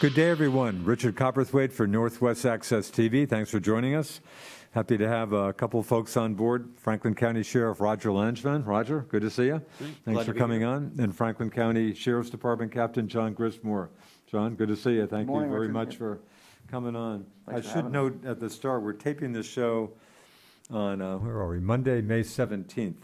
Good day, everyone. Richard Cowperthwait for Northwest Access TV. Thanks for joining us. Happy to have a couple folks on board. Franklin County Sheriff Roger Langevin. Roger, good to see you. Glad Thanks to for coming here. on. And Franklin County Sheriff's Department Captain John Grismore. John, good to see you. Thank you very Richard. much for coming on. I Thanks for should having note at the start, we're taping this show on, uh, where are we, Monday, May 17th.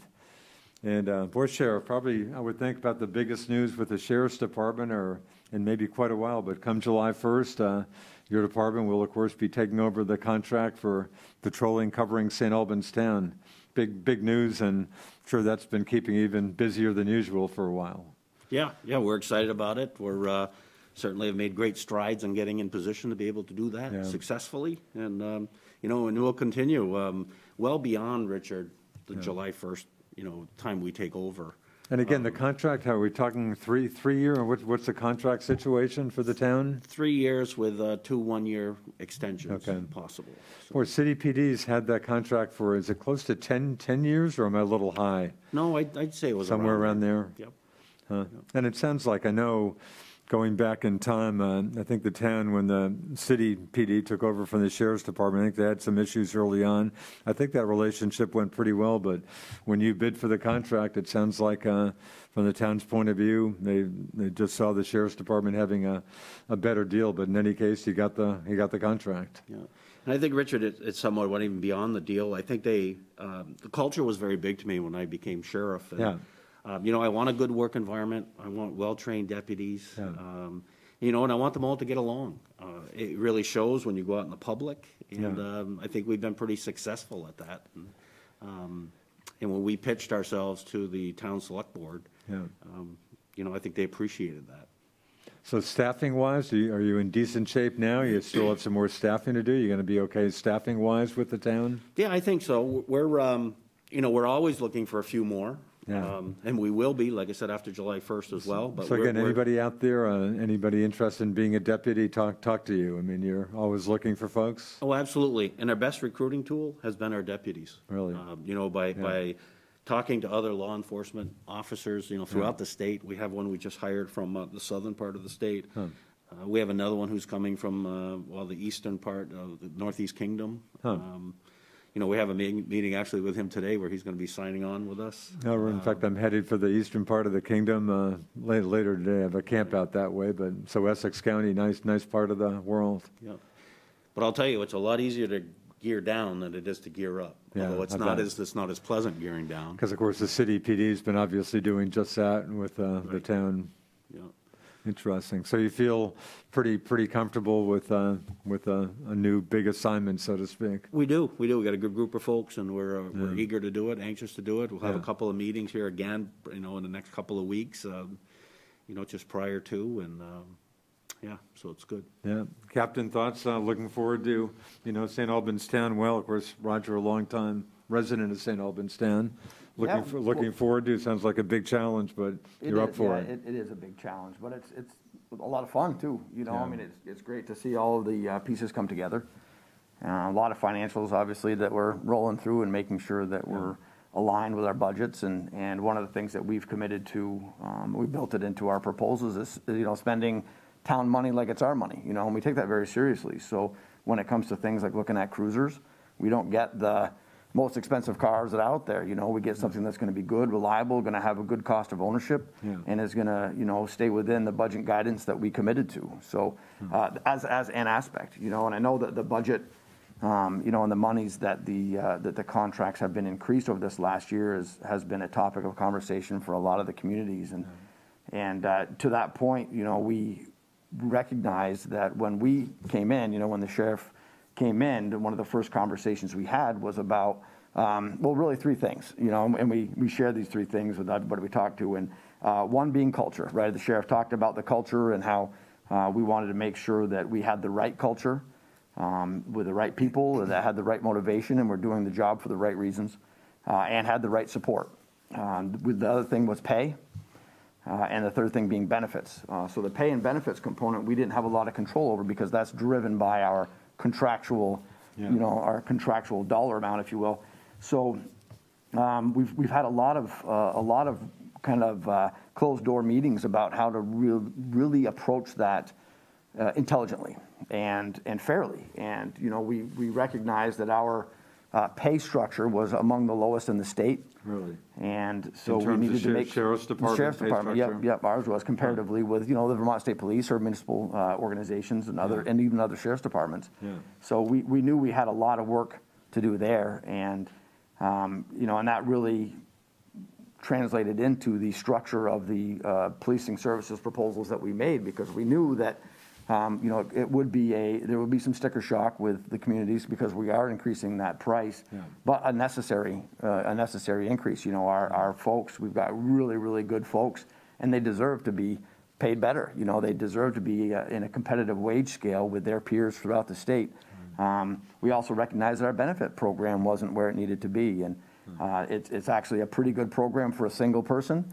And uh, Board Sheriff, probably, I would think about the biggest news with the Sheriff's Department, or, in maybe quite a while, but come July 1st, uh, your department will, of course, be taking over the contract for patrolling covering St. Albans Town. Big, big news, and I'm sure that's been keeping even busier than usual for a while. Yeah, yeah, we're excited about it. We're uh, certainly have made great strides in getting in position to be able to do Yeah. that successfully. And, um, you know, and we'll continue um, well beyond, Richard, the July 1st, you know, time we take over. And again, the contract, how are we talking three, three-year, or what- what's the contract situation for the town? Three years with uh, two one-year extensions Okay. possible. So- Or City PD's had that contract for, is it close to 10, 10 years, or am I a little high? No, I'd I'd say it was Somewhere around there? Yep. Huh. And it sounds like, I know, going back in time, uh, I think the town, when the city PD took over from the sheriff's department, I think they had some issues early on. I think that relationship went pretty well, but when you bid for the contract, it sounds like, uh, from the town's point of view, they, they just saw the sheriff's department having a, a better deal, but in any case, you got the, you got the contract. Yeah, and I think, Richard, it- it's somewhat went even beyond the deal. I think they, um, the culture was very big to me when I became sheriff. and, Yeah. Um, You know, I want a good work environment. I want well-trained deputies. Yeah. um, You know, and I want them all to get along. Uh, It really shows when you go out in the public, and Yeah. um, I think we've been pretty successful at that. And, um, And when we pitched ourselves to the town select board, Yeah. um, you know, I think they appreciated that. So staffing-wise, are you, are you in decent shape now? You still have some more staffing to do? You're going to be okay staffing-wise with the town? Yeah, I think so. We're, um, you know, we're always looking for a few more. Yeah. Um, And we will be, like I said, after July 1st as well. But So we're- again, we're- anybody out there, uh, anybody interested in being a deputy, talk, talk to you. I mean, you're always looking for folks? Oh, absolutely. And our best recruiting tool has been our deputies. Really? Um, You know, by, by talking to other law enforcement officers, you know, throughout the state. We have one we just hired from uh, the southern part of the state. Uh, We have another one who's coming from, uh, well, the eastern part of the Northeast Kingdom. Huh. Um, You know, we have a meeting, meeting actually with him today where he's going to be signing on with us. No, in fact, I'm headed for the eastern part of the kingdom, uh, later, later today. I have a camp out that way, but, so Essex County, nice, nice part of the world. Yeah. But I'll tell you, it's a lot easier to gear down than it is to gear up. Yeah, Although it's I not bet. as, it's not as pleasant gearing down. Because of course, the city PD's been obviously doing just that with, uh, the Right. town. Yeah. Interesting. So you feel pretty, pretty comfortable with, uh, with a, a new big assignment, so to speak? We do, we do. We got a good group of folks and we're, uh, we're eager to do it, anxious to do it. We'll have a couple of meetings here again, you know, in the next couple of weeks, um, you know, just prior to and, um, yeah, so it's good. Yeah. Captain, thoughts? Uh, looking forward to, you know, St. Albans Town. Well, of course, Roger, a long time resident of St. Albans Town. Looking, Yeah, for- looking well- forward to, sounds like a big challenge, but It you're up is, for yeah, it. It is a big challenge, but it's, it's a lot of fun too, you know, Yeah. I mean, it's, it's great to see all of the uh, pieces come together. Uh, A lot of financials, obviously, that we're rolling through and making sure that we're aligned with our budgets. And, and one of the things that we've committed to, um, we built it into our proposals is, you know, spending town money like it's our money, you know, and we take that very seriously. So when it comes to things like looking at cruisers, we don't get the most expensive cars that are out there, you know, we get something that's gonna be good, reliable, gonna have a good cost of ownership, Yeah. and is gonna, you know, stay within the budget guidance that we committed to. So, uh, as, as an aspect, you know, and I know that the budget, um, you know, and the monies that the, uh, that the contracts have been increased over this last year is, has been a topic of conversation for a lot of the communities. And, and, uh, to that point, you know, we recognize that when we came in, you know, when the sheriff came in, one of the first conversations we had was about, um, well, really three things, you know, and we, we shared these three things with everybody we talked to. And uh, one being culture, right? The sheriff talked about the culture and how uh, we wanted to make sure that we had the right culture um, with the right people that had the right motivation and were doing the job for the right reasons uh, and had the right support. Um, the other thing was pay. Uh, and the third thing being benefits. Uh, so the pay and benefits component, we didn't have a lot of control over because that's driven by our contractual, Yeah. you know, our contractual dollar amount, if you will. So um, we've, we've had a lot of, uh, a lot of kind of uh, closed door meetings about how to real, really approach that uh, intelligently and, and fairly. And, you know, we, we recognize that our uh, pay structure was among the lowest in the state. Really? And so we needed to make. sheriff's the department Sheriff's pay Department, yep, yep, ours was comparatively with, you know, the Vermont State Police or municipal uh, organizations and other, and even other sheriff's departments. Yeah. So we, we knew we had a lot of work to do there, and, um, you know, and that really translated into the structure of the uh, policing services proposals that we made, because we knew that, um, you know, it would be a, there would be some sticker shock with the communities, because we are increasing that price, Yeah. but a necessary, uh, a necessary increase. You know, our, our folks, we've got really, really good folks, and they deserve to be paid better. You know, they deserve to be uh, in a competitive wage scale with their peers throughout the state. Um, We also recognize that our benefit program wasn't where it needed to be, and uh, it's, it's actually a pretty good program for a single person,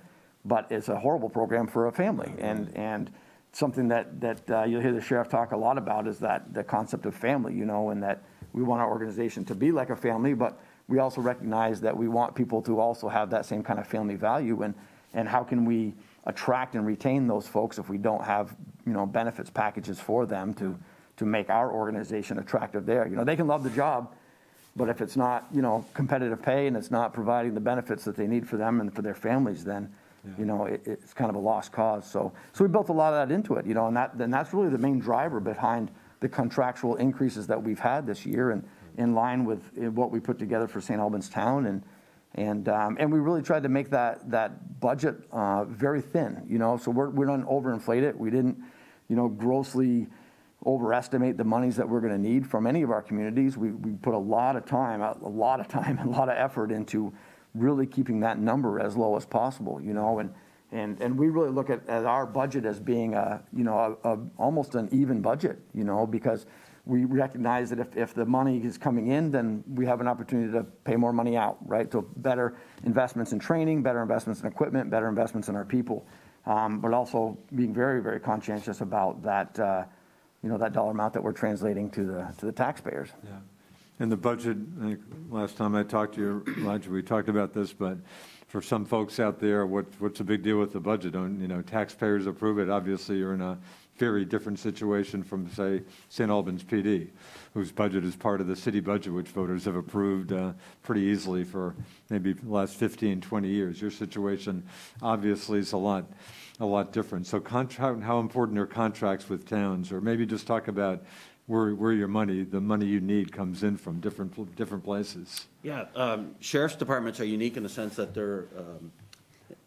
but it's a horrible program for a family. And, and something that, that uh, you'll hear the sheriff talk a lot about is that, the concept of family, you know, and that we want our organization to be like a family, but we also recognize that we want people to also have that same kind of family value, and, and how can we attract and retain those folks if we don't have, you know, benefits packages for them to, to make our organization attractive there. You know, they can love the job, but if it's not, you know, competitive pay and it's not providing the benefits that they need for them and for their families, then, you know, it, it's kind of a lost cause. So, so we built a lot of that into it, you know, and that, then that's really the main driver behind the contractual increases that we've had this year and in line with eh, what we put together for St. Albans Town and, and, um, and we really tried to make that, that budget, uh, very thin, you know, so we're, we don't overinflate it. We didn't, you know, grossly overestimate the monies that we're gonna need from any of our communities. We, we put a lot of time, a a lot of time and a lot of effort into really keeping that number as low as possible, you know, and, and, and we really look at, at our budget as being a, you know, a, a, almost an even budget, you know, because we recognize that if, if the money is coming in, then we have an opportunity to pay more money out, right? So better investments in training, better investments in equipment, better investments in our people. Um, but also being very, very conscientious about that, uh, you know, that dollar amount that we're translating to the, to the taxpayers. Yeah. And the budget, I think, last time I talked to you, Roger, we talked about this, but for some folks out there, what, what's the big deal with the budget? Don't, you know, taxpayers approve it, obviously you're in a very different situation from, say, St. Albans PD, whose budget is part of the city budget, which voters have approved uh, pretty easily for maybe the last 15, 20 years. Your situation obviously is a lot, a lot different. So contract, how important are contracts with towns? Or maybe just talk about where, where your money, the money you need comes in from, different, different places. Yeah, um, sheriff's departments are unique in the sense that they're um,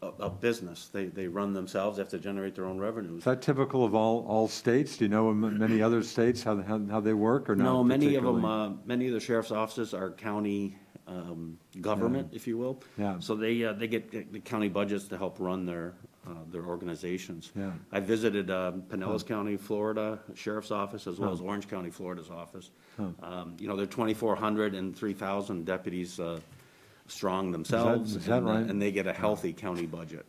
a, a business. They, they run themselves, they have to generate their own revenues. Is that typical of all, all states? Do you know in many other states how, how, how they work or not No, many of them, uh, many of the sheriff's offices are county um, government, if you will. Yeah. So they, uh, they get the county budgets to help run their, uh, their organizations. Yeah. I visited um, Pinellas County, Florida Sheriff's Office, as well as Orange County, Florida's office. Um, You know, they're 2,400 and 3,000 deputies uh, strong themselves. is that and- right? And they get a healthy county budget.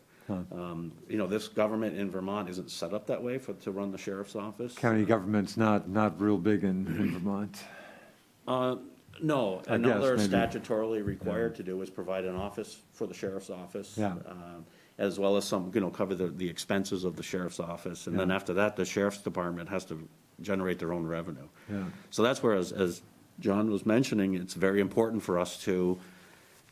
Um, You know, this government in Vermont isn't set up that way for, to run the sheriff's office. County government's not, not real big in, in Vermont. Uh, No, I and all guess, they're maybe. statutorily required to do is provide an office for the sheriff's office. Yeah. um, As well as some, you know, cover the, the expenses of the sheriff's office. And then after that, the sheriff's department has to generate their own revenue. Yeah. So that's where, as, as John was mentioning, it's very important for us to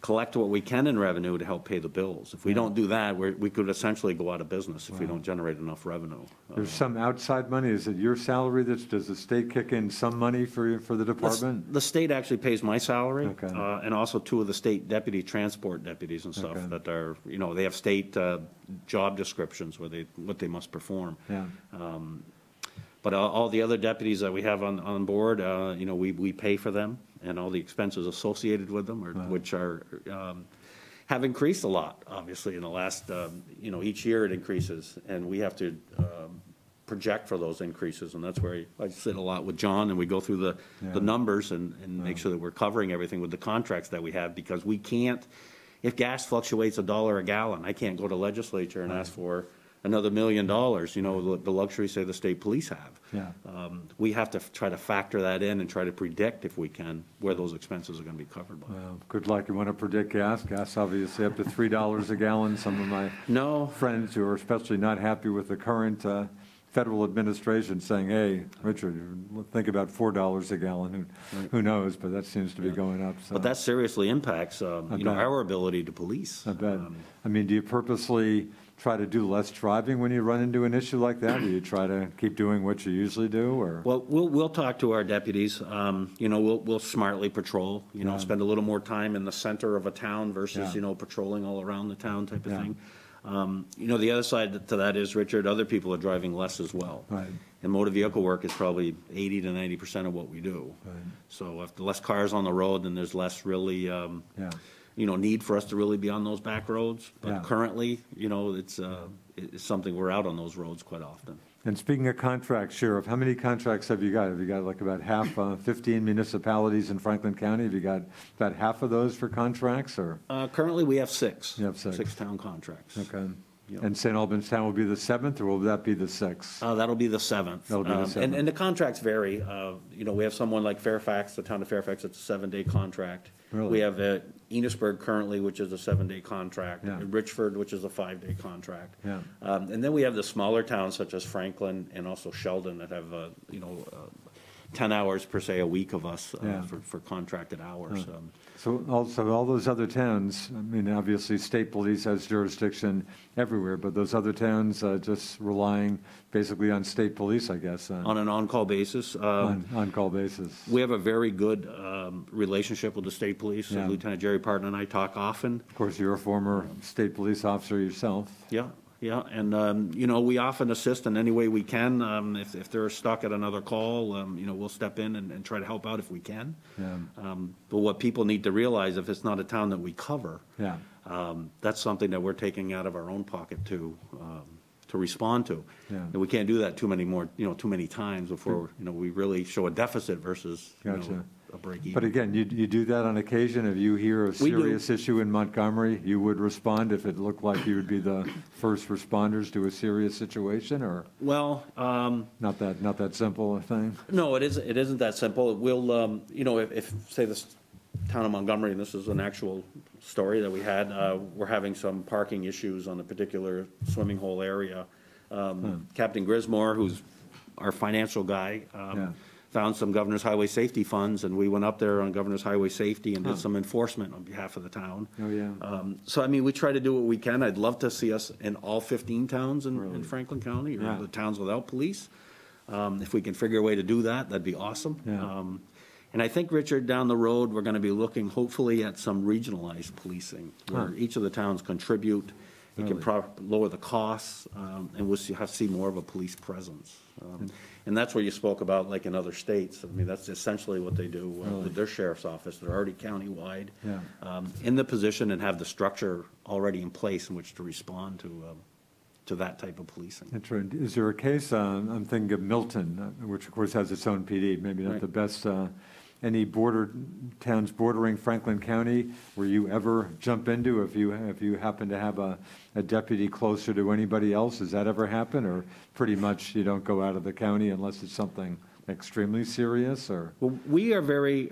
collect what we can in revenue to help pay the bills. If we don't do that, we're, we could essentially go out of business if we don't generate enough revenue. There's some outside money. Is it your salary that's, does the state kick in some money for, for the The s- department? The state actually pays my salary. Okay. uh, And also two of the state deputy transport deputies and Okay. stuff that are, you know, they have state uh, job descriptions where they, what they must perform. Yeah. But all, all the other deputies that we have on, on board, uh, you know, we, we pay for them and all the expenses associated with them, or, which are, um, have increased a lot, obviously, in the last, um, you know, each year it increases, and we have to, um, project for those increases, and that's where I sit a lot with John, and we go through the, Yeah. the numbers and, and make sure that we're covering everything with the contracts that we have, because we can't, if gas fluctuates a dollar a gallon, I can't go to legislature and ask for another million dollars, you know, the- the luxury, say, the state police have. Yeah. Um, We have to try to factor that in and try to predict, if we can, where those expenses are gonna be covered by. Well, good luck. You want to predict gas? Gas obviously up to $3 a gallon. Some of my No, friends who are especially not happy with the current uh, federal administration saying, hey, Richard, think about $4 a gallon. Who who knows, but that seems to be going up, so. But that seriously impacts, um, you know, our ability to police. I bet. Um, I mean, do you purposely try to do less driving when you run into an issue like that? Do you try to keep doing what you usually do, or? Well, we'll, we'll talk to our deputies, um, you know, we'll, we'll smartly patrol, you know, Yeah. spend a little more time in the center of a town versus, Yeah. you know, patrolling all around the town type of Yeah. thing. Um, You know, the other side to that is, Richard, other people are driving less as well. Right. And motor vehicle work is probably eighty to ninety percent of what we do. Right. So if the less cars on the road, then there's less really, um, Yeah. You know, need for us to really be on those back roads. Yeah. But currently, you know, it's, uh, it's something, we're out on those roads quite often. And speaking of contracts, Sheriff, how many contracts have you got? Have you got like about half, uh, 15 municipalities in Franklin County? Have you got about half of those for contracts, or? Uh, Currently, we have six. You have six. Six town contracts. Okay. Yep. And St. Albans Town will be the seventh, or will that be the sixth? Uh, That'll be the seventh. That'll be the Um, and- seventh. And the contracts vary. Uh, You know, we have someone like Fairfax, the town of Fairfax, it's a seven-day contract. Really? We have uh, Enosburg currently, which is a seven-day contract. Yeah. and Richford, which is a five-day contract. Yeah. Um, And then we have the smaller towns such as Franklin and also Sheldon that have, uh, you know, uh, 10 hours per se a week of us uh, Yeah. for for contracted hours. Um, So also, all those other towns, I mean, obviously, state police has jurisdiction everywhere, but those other towns uh, just relying basically on state police, I guess, uh, On an on-call basis. um, on, on-call basis. We have a very good um, relationship with the state police. Yeah. Lieutenant Jerry Parton and I talk often. Of course, you're a former state police officer yourself. Yeah, yeah, and, um, you know, we often assist in any way we can. Um, If, if they're stuck at another call, um, you know, we'll step in and, and try to help out if we can. Yeah. Um, But what people need to realize, if it's not a town that we cover, Yeah, um, that's something that we're taking out of our own pocket to, um, to respond to. Yeah. And we can't do that too many more, you know, too many times before, you know, we really show a deficit versus, you know, Gotcha. A break even. but again, you, you do that on occasion. If you hear a We do. serious issue in Montgomery, you would respond if it looked like you would be the first responders to a serious situation, or Well, um, not that, not that simple a thing? No, it isn't, it isn't that simple. It will, um, you know, if, if, say, this town of Montgomery, and this is an actual story that we had, uh, we're having some parking issues on a particular swimming hole area. Um, Captain Grismore, who's our financial guy, Yeah. um, found some governor's highway safety funds, and we went up there on governor's highway safety and did some enforcement on behalf of the town. Oh, yeah. Um, So, I mean, we try to do what we can. I'd love to see us in all 15 towns in, Really? in Franklin County, or Yeah. the towns without police. Um, If we can figure a way to do that, that'd be awesome. Yeah. Um, And I think, Richard, down the road, we're gonna be looking hopefully at some regionalized policing, where Huh. each of the towns contribute. It can Really? pro- lower the costs, um, and we'll see, have, see more of a police presence. Um, And that's where you spoke about, like in other states, I mean, that's essentially what they do uh, with their sheriff's office. They're already countywide. Yeah. um, In the position and have the structure already in place in which to respond to, um, to that type of policing. That's right. Is there a case, uh, I'm thinking of Milton, uh, which of course has its own PD, maybe not Right. the best, uh, any border, towns bordering Franklin County, where you ever jump into if you, if you happen to have a, a deputy closer to anybody else? Does that ever happen, or pretty much you don't go out of the county unless it's something extremely serious, or? Well, we are very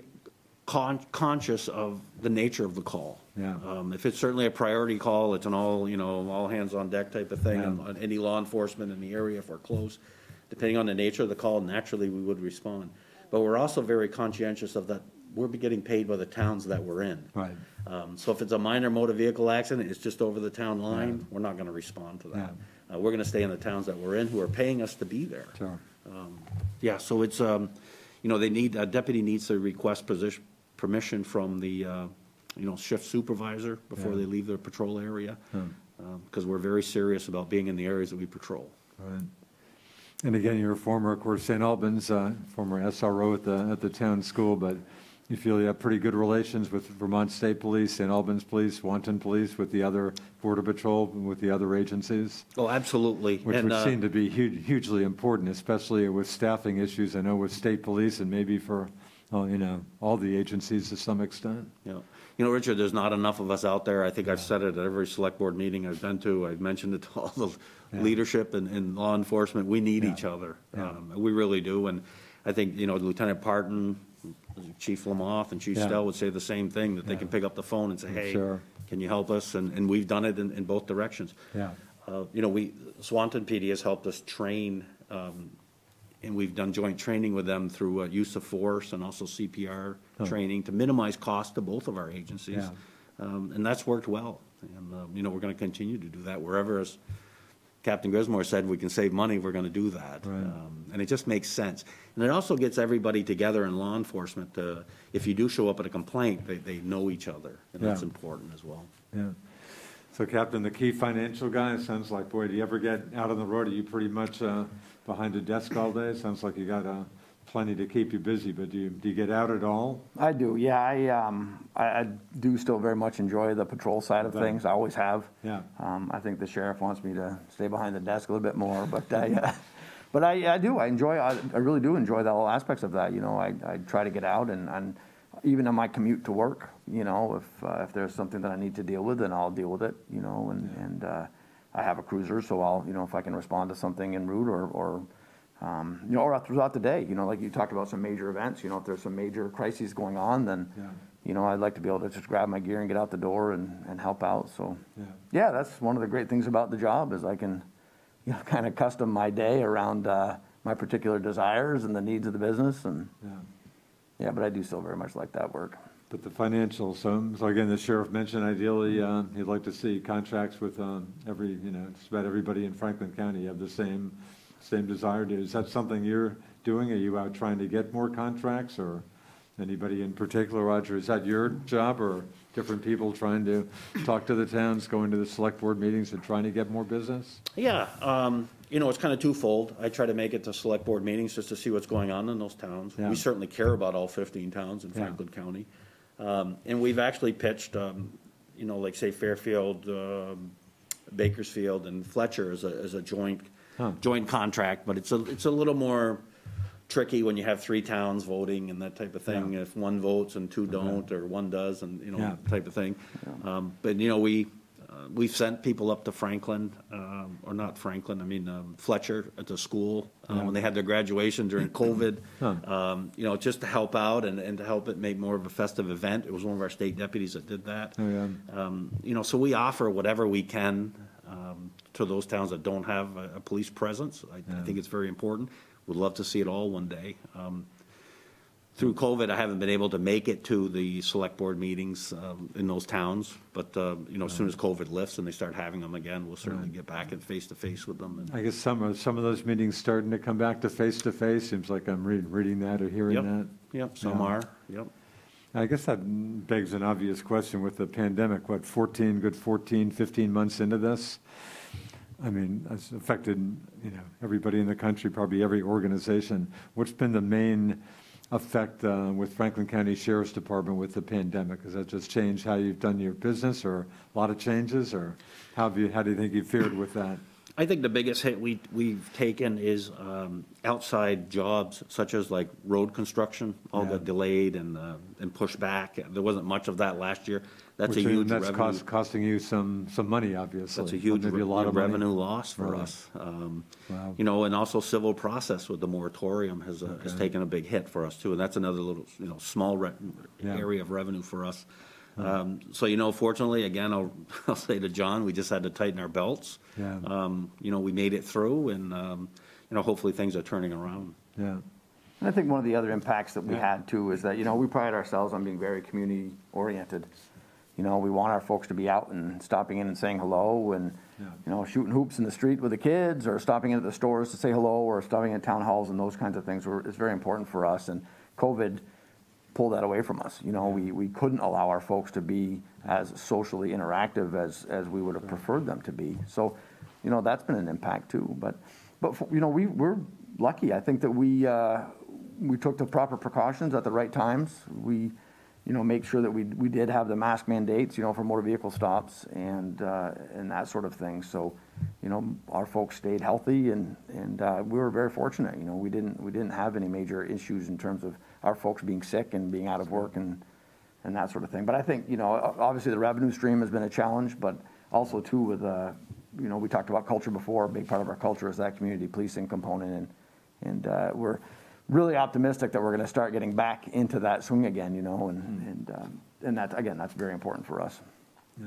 con- conscious of the nature of the call. Yeah. Um, If it's certainly a priority call, it's an all, you know, all hands on deck type of thing, and Yeah. on any law enforcement in the area, if we're close, depending on the nature of the call, naturally, we would respond. But we're also very conscientious of that, we're getting paid by the towns that we're in. Right. Um, So if it's a minor motor vehicle accident, it's just over the town line, we're not gonna respond to that. Uh, We're gonna stay in the towns that we're in, who are paying us to be there. Sure. Yeah, so it's, um, you know, they need, a deputy needs to request position, permission from the, uh, you know, shift supervisor before Yeah. they leave their patrol area. Because we're very serious about being in the areas that we patrol. Right. And again, you're a former, of course, St. Albans, uh, former SRO at the, at the town school, but you feel you have pretty good relations with Vermont State Police, St. Albans Police, Swanton Police, with the other Border Patrol, and with the other agencies? Oh, absolutely. Which And, would uh, seem to be hu- hugely important, especially with staffing issues, I know with state police and maybe for, uh, you know, all the agencies to some extent. You know, you know, Richard, there's not enough of us out there. I think I've said it at every select board meeting I've been to. I've mentioned it to all the Yeah. leadership and, and law enforcement. We need Yeah. each other. Um, We really do. And I think, you know, Lieutenant Parton, Chief Lamothe, and Chief. Stell would say the same thing, that they can pick up the phone and say, hey, sure. can you help us? And, and we've done it in, in both directions. Yeah. Uh, You know, we, Swanton PD has helped us train um, and we've done joint training with them through uh, use of force and also CPR training to minimize cost to both of our agencies. Yeah. Um, And that's worked well. And, um, you know, we're going to continue to do that wherever, as Captain Grismore said, we can save money, we're going to do that. Right. Um, And it just makes sense. And it also gets everybody together in law enforcement to, if you do show up at a complaint, they, they know each other. And that's important as well. Yeah. So Captain, the key financial guy, it sounds like, boy, do you ever get out on the road? Are you pretty much uh, behind a desk all day? Sounds like you got uh, plenty to keep you busy, but do you, do you get out at all? I do, yeah, I, um, I, I do still very much enjoy the patrol side of Right. things, I always have. Yeah. Um, I think the sheriff wants me to stay behind the desk a little bit more, but I, uh, but I, I do, I enjoy, I, I really do enjoy the all aspects of that, you know, I, I try to get out and, and even on my commute to work, you know, if, uh, if there's something that I need to deal with, then I'll deal with it, you know, and, and, uh, I have a cruiser, so I'll, you know, if I can respond to something en route or, or, um, you know, or throughout the day, you know, like you talked about some major events, you know, if there's some major crises going on, then, Yeah. you know, I'd like to be able to just grab my gear and get out the door and, and help out, so. Yeah. Yeah, that's one of the great things about the job is I can, you know, kind of custom my day around, uh, my particular desires and the needs of the business and, Yeah. yeah, but I do still very much like that work. But the financials, so, so again, the sheriff mentioned ideally, uh, he'd like to see contracts with um, every, you know, just about everybody in Franklin County have the same, same desire. to- Is that something you're doing? Are you out trying to get more contracts or anybody in particular, Roger? Is that your job or different people trying to talk to the towns, going to the select board meetings and trying to get more business? Yeah, um, you know, it's kind of twofold. I try to make it to select board meetings just to see what's going on in those towns. Yeah. We certainly care about all fifteen towns in Yeah. Franklin County. Um, and we've actually pitched, um, you know, like say Fairfield, um, Bakersfield and Fletcher as a, as a joint, Huh. joint contract, but it's a, it's a little more tricky when you have three towns voting and that type of thing. Yeah. If one votes and two don't, or one does and, you know, Yeah. type of thing. Um, But, you know, we, uh, we've sent people up to Franklin, um, or not Franklin, I mean um, Fletcher at the school, uh, when they had their graduation during COVID. Huh. um, You know, just to help out and, and to help it make more of a festive event. It was one of our state deputies that did that. Oh, yeah. Um, You know, so we offer whatever we can um, to those towns that don't have a, a police presence. I, I think it's very important. Would love to see it all one day. Um, Through COVID, I haven't been able to make it to the select board meetings um, in those towns, but, uh, you know, as soon as COVID lifts and they start having them again, we'll certainly get back and face-to-face with them. and- I guess some of, some of those meetings starting to come back to face-to-face. Seems like I'm reading, reading that or hearing Yep, that. yep, some Yeah. are, yep. I guess that begs an obvious question with the pandemic, what, 14, good 14, 15 months into this? I mean, it's affected, you know, everybody in the country, probably every organization. What's been the main effect uh, with Franklin County Sheriff's Department with the pandemic? Has that just changed how you've done your business, or a lot of changes, or how have you, how do you think you've fared with that? I think the biggest hit we, we've taken is um, outside jobs such as like road construction, all Yeah. got delayed and, uh, and pushed back. There wasn't much of that last year. That's a Which, uh, huge That's revenue. cost, costing you some, some money, obviously. That's a huge Maybe re- a lot of money. revenue loss for Right. us. Um, Wow. You know, and also civil process with the moratorium has, uh, has taken a big hit for us too. And that's another little, you know, small re- Yeah. area of revenue for us. Um, So, you know, fortunately, again, I'll, I'll say to John, we just had to tighten our belts. Yeah. Um, You know, we made it through and, um, you know, hopefully things are turning around. Yeah, And I think one of the other impacts that we Yeah. had too is that, you know, we pride ourselves on being very community oriented. You know, we want our folks to be out and stopping in and saying hello and, Yeah. you know, shooting hoops in the street with the kids or stopping in at the stores to say hello or stopping in town halls and those kinds of things were, is very important for us. And COVID pulled that away from us. You know, we, we couldn't allow our folks to be as socially interactive as, as we would have preferred them to be. So, you know, that's been an impact too. But, but, you know, we, we're lucky. I think that we, uh, we took the proper precautions at the right times. We, you know, make sure that we, we did have the mask mandates, you know, for motor vehicle stops and, uh, and that sort of thing. So, you know, our folks stayed healthy and, and, uh, we were very fortunate, you know, we didn't, we didn't have any major issues in terms of our folks being sick and being out of work and, and that sort of thing. But I think, you know, obviously the revenue stream has been a challenge, but also too with, uh, you know, we talked about culture before, a big part of our culture is that community policing component and, and, uh, we're really optimistic that we're gonna start getting back into that swing again, you know, and, and, um, and that, again, that's very important for us. yeah.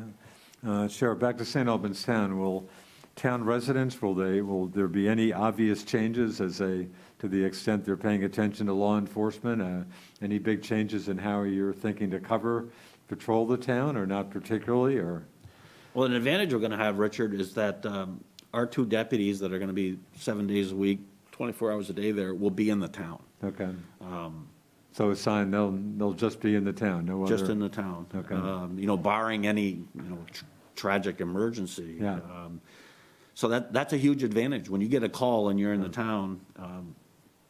Uh, Sheriff, back to St. Albans Town, will town residents? Will they, will there be any obvious changes as they, to the extent they're paying attention to law enforcement? Uh, Any big changes in how you're thinking to cover, patrol the town, or not particularly, or? Well, an advantage we're gonna have, Richard, is that um, our two deputies that are gonna be seven days a week, 24 hours a day there, will be in the town, Okay. So a sign, they'll, they'll just be in the town, no other? just in the town. Okay. Um, You know, barring any, you know, tr- tragic emergency. Yeah. Um, So that, that's a huge advantage. When you get a call and you're in the town, um,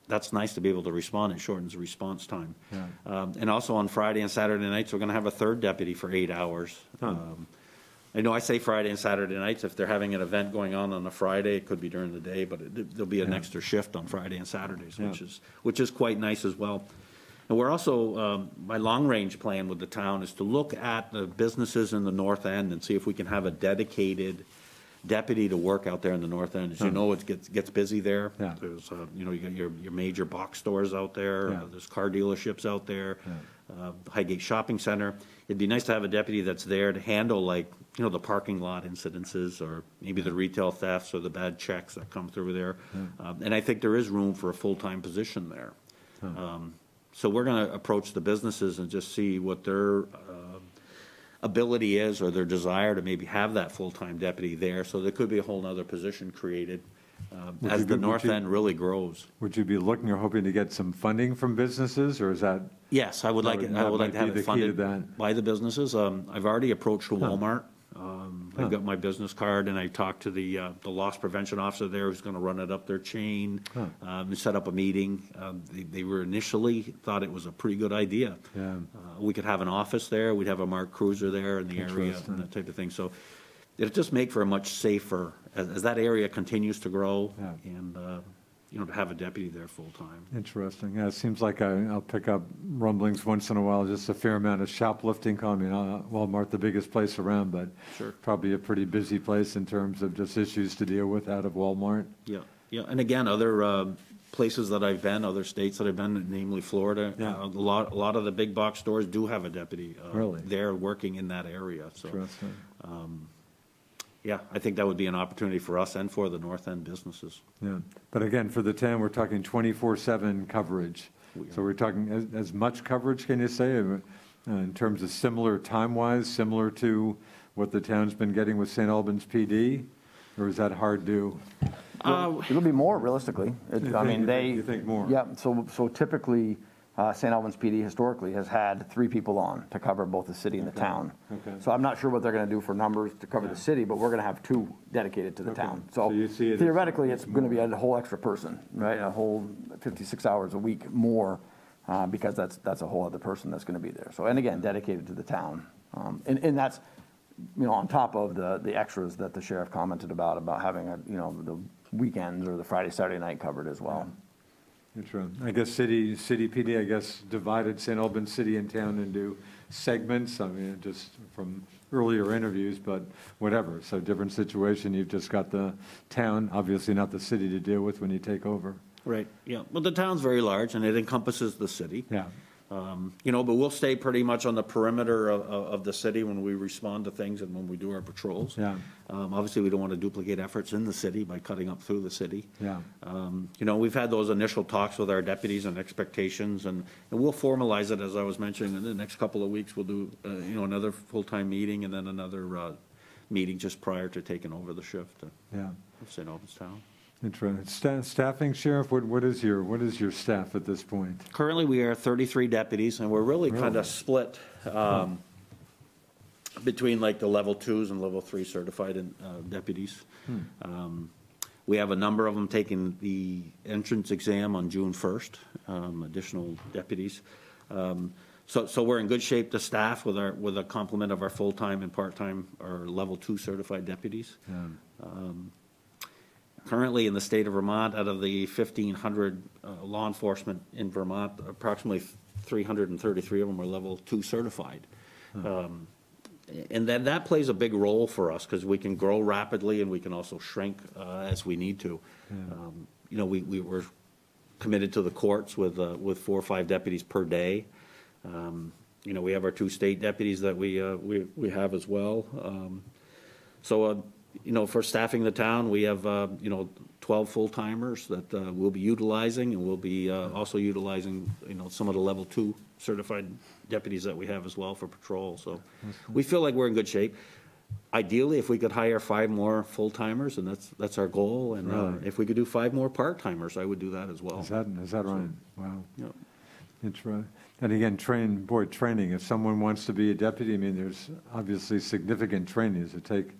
that's nice to be able to respond. It shortens the response time. Yeah. Um, And also on Friday and Saturday nights, we're gonna have a third deputy for eight hours. Huh. Um, I know I say Friday and Saturday nights, if they're having an event going on on a Friday, it could be during the day, but it- there'll be an Yeah. extra shift on Friday and Saturdays, which is, which is quite nice as well. And we're also, um, my long-range plan with the town is to look at the businesses in the north end and see if we can have a dedicated deputy to work out there in the north end. As you know, it gets, gets busy there. Yeah. There's, uh, you know, you got your, your major box stores out there, Yeah. uh, there's car dealerships out there, uh, Highgate Shopping Center. It'd be nice to have a deputy that's there to handle like, you know, the parking lot incidences or maybe the retail thefts or the bad checks that come through there. Um, And I think there is room for a full-time position there. Um, So we're gonna approach the businesses and just see what their um, ability is or their desire to maybe have that full-time deputy there. So there could be a whole nother position created Would as you the be- would north you- end really grows. Would you be looking or hoping to get some funding from businesses, or is that? Yes, I would like, it- I that would like might to be have the it key to funded that. by the businesses. Um, I've already approached Walmart. Um. I've got my business card and I talked to the, uh, the loss prevention officer there who's gonna run it up their chain. Huh. Um, and set up a meeting. Um, they, they were initially, thought it was a pretty good idea. Yeah. Uh, we could have an office there, we'd have a Mark Cruiser there in the area and that type of thing. So it'll just make for a much safer, as, as that area continues to grow Yeah. and, uh, you know, to have a deputy there full-time. Interesting. Yeah, it seems like I, I'll pick up rumblings once in a while, just a fair amount of shoplifting. I mean, uh, Walmart, the biggest place around, but Sure. probably a pretty busy place in terms of just issues to deal with out of Walmart. Yeah, yeah, and again, other um, places that I've been, other states that I've been, namely Florida, Yeah. uh, a lot, a lot of the big box stores do have a deputy. uh, Really? There working in that area, so, Interesting. Yeah, I think that would be an opportunity for us and for the north end businesses. Yeah. But again, for the town, we're talking 24/7 coverage. We So we're talking as, as much coverage, can you say, uh, in terms of similar time-wise, similar to what the town's been getting with St. Albans PD? Or is that hard to? Uh, It'll be more realistically. It- I mean, you they. think- you think more? Yeah, so, so typically, uh, St. Albans PD historically has had three people on to cover both the city and the Okay, town. okay. So I'm not sure what they're gonna do for numbers to cover the city, but we're gonna have two dedicated to the Okay. town. So So you see it theoretically, it's gonna be a whole extra person, right? A whole 56 hours a week more, uh, because that's, that's a whole other person that's gonna be there. So, and again, dedicated to the town. Um, And, and that's, you know, on top of the, the extras that the sheriff commented about, about having a, you know, the weekends or the Friday, Saturday night covered as well. Interesting. I guess city, city PD, I guess divided St. Albans city and town into segments. I mean, just from earlier interviews, but whatever. So different situation. You've just got the town, obviously not the city to deal with when you take over. Right, yeah, well, the town's very large and it encompasses the city. Yeah. Um, You know, but we'll stay pretty much on the perimeter of, of of the city when we respond to things and when we do our patrols. Yeah. Um, Obviously, we don't want to duplicate efforts in the city by cutting up through the city. Yeah. Um, You know, we've had those initial talks with our deputies and expectations, and, and we'll formalize it, as I was mentioning, in the next couple of weeks, we'll do, uh, you know, another full-time meeting and then another uh, meeting just prior to taking over the shift at Yeah. St. Albans Town. Interesting. Sta- Staffing, Sheriff, what, what is your, what is your staff at this point? Currently, we are 33 deputies, and we're really kind of split um, between like the level twos and level three certified uh, deputies. Um, We have a number of them taking the entrance exam on June 1st, um, additional deputies. Um, So, so we're in good shape to staff with our, with a complement of our full-time and part-time, or level two certified deputies. Yeah. Currently, in the state of Vermont, out of the 1,500 uh, law enforcement in Vermont, approximately 333 of them are level two certified. Um, And then that plays a big role for us, because we can grow rapidly and we can also shrink uh, as we need to. Um, You know, we, we were committed to the courts with, uh, with four or five deputies per day. Um, You know, we have our two state deputies that we, uh, we, we have as well. Um, So, uh, you know, for staffing the town, we have, uh, you know, 12 full-timers that uh, we'll be utilizing, and we'll be uh, also utilizing, you know, some of the level two certified deputies that we have as well for patrol, so we feel like we're in good shape. Ideally, if we could hire five more full-timers, and that's, that's our goal, and uh, if we could do five more part-timers, I would do that as well. Is that, is that right? Wow. Yep. It's right. And again, train, board training, if someone wants to be a deputy, I mean, there's obviously significant training to take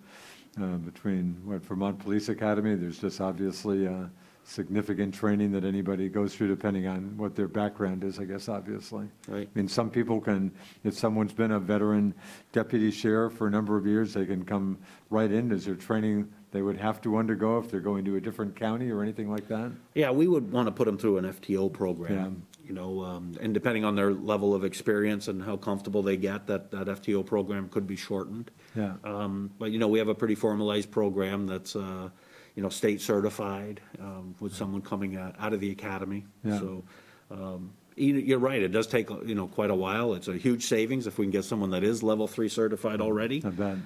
uh, between, what, Vermont Police Academy, there's just obviously uh, significant training that anybody goes through depending on what their background is, I guess, obviously. Right. I mean, some people can, if someone's been a veteran deputy sheriff for a number of years, they can come right in. Is there training they would have to undergo if they're going to a different county or anything like that? Yeah, we would want to put them through an FTO Yeah. You know, um, and depending on their level of experience and how comfortable they get, that, that FTO program could be shortened. Yeah. Um, But, you know, we have a pretty formalized program that's, uh, you know, state certified um, with someone coming out out of the academy. Yeah. So um, you- you're right, it does take, you know, quite a while. It's a huge savings if we can get someone that is level three certified already. I bet.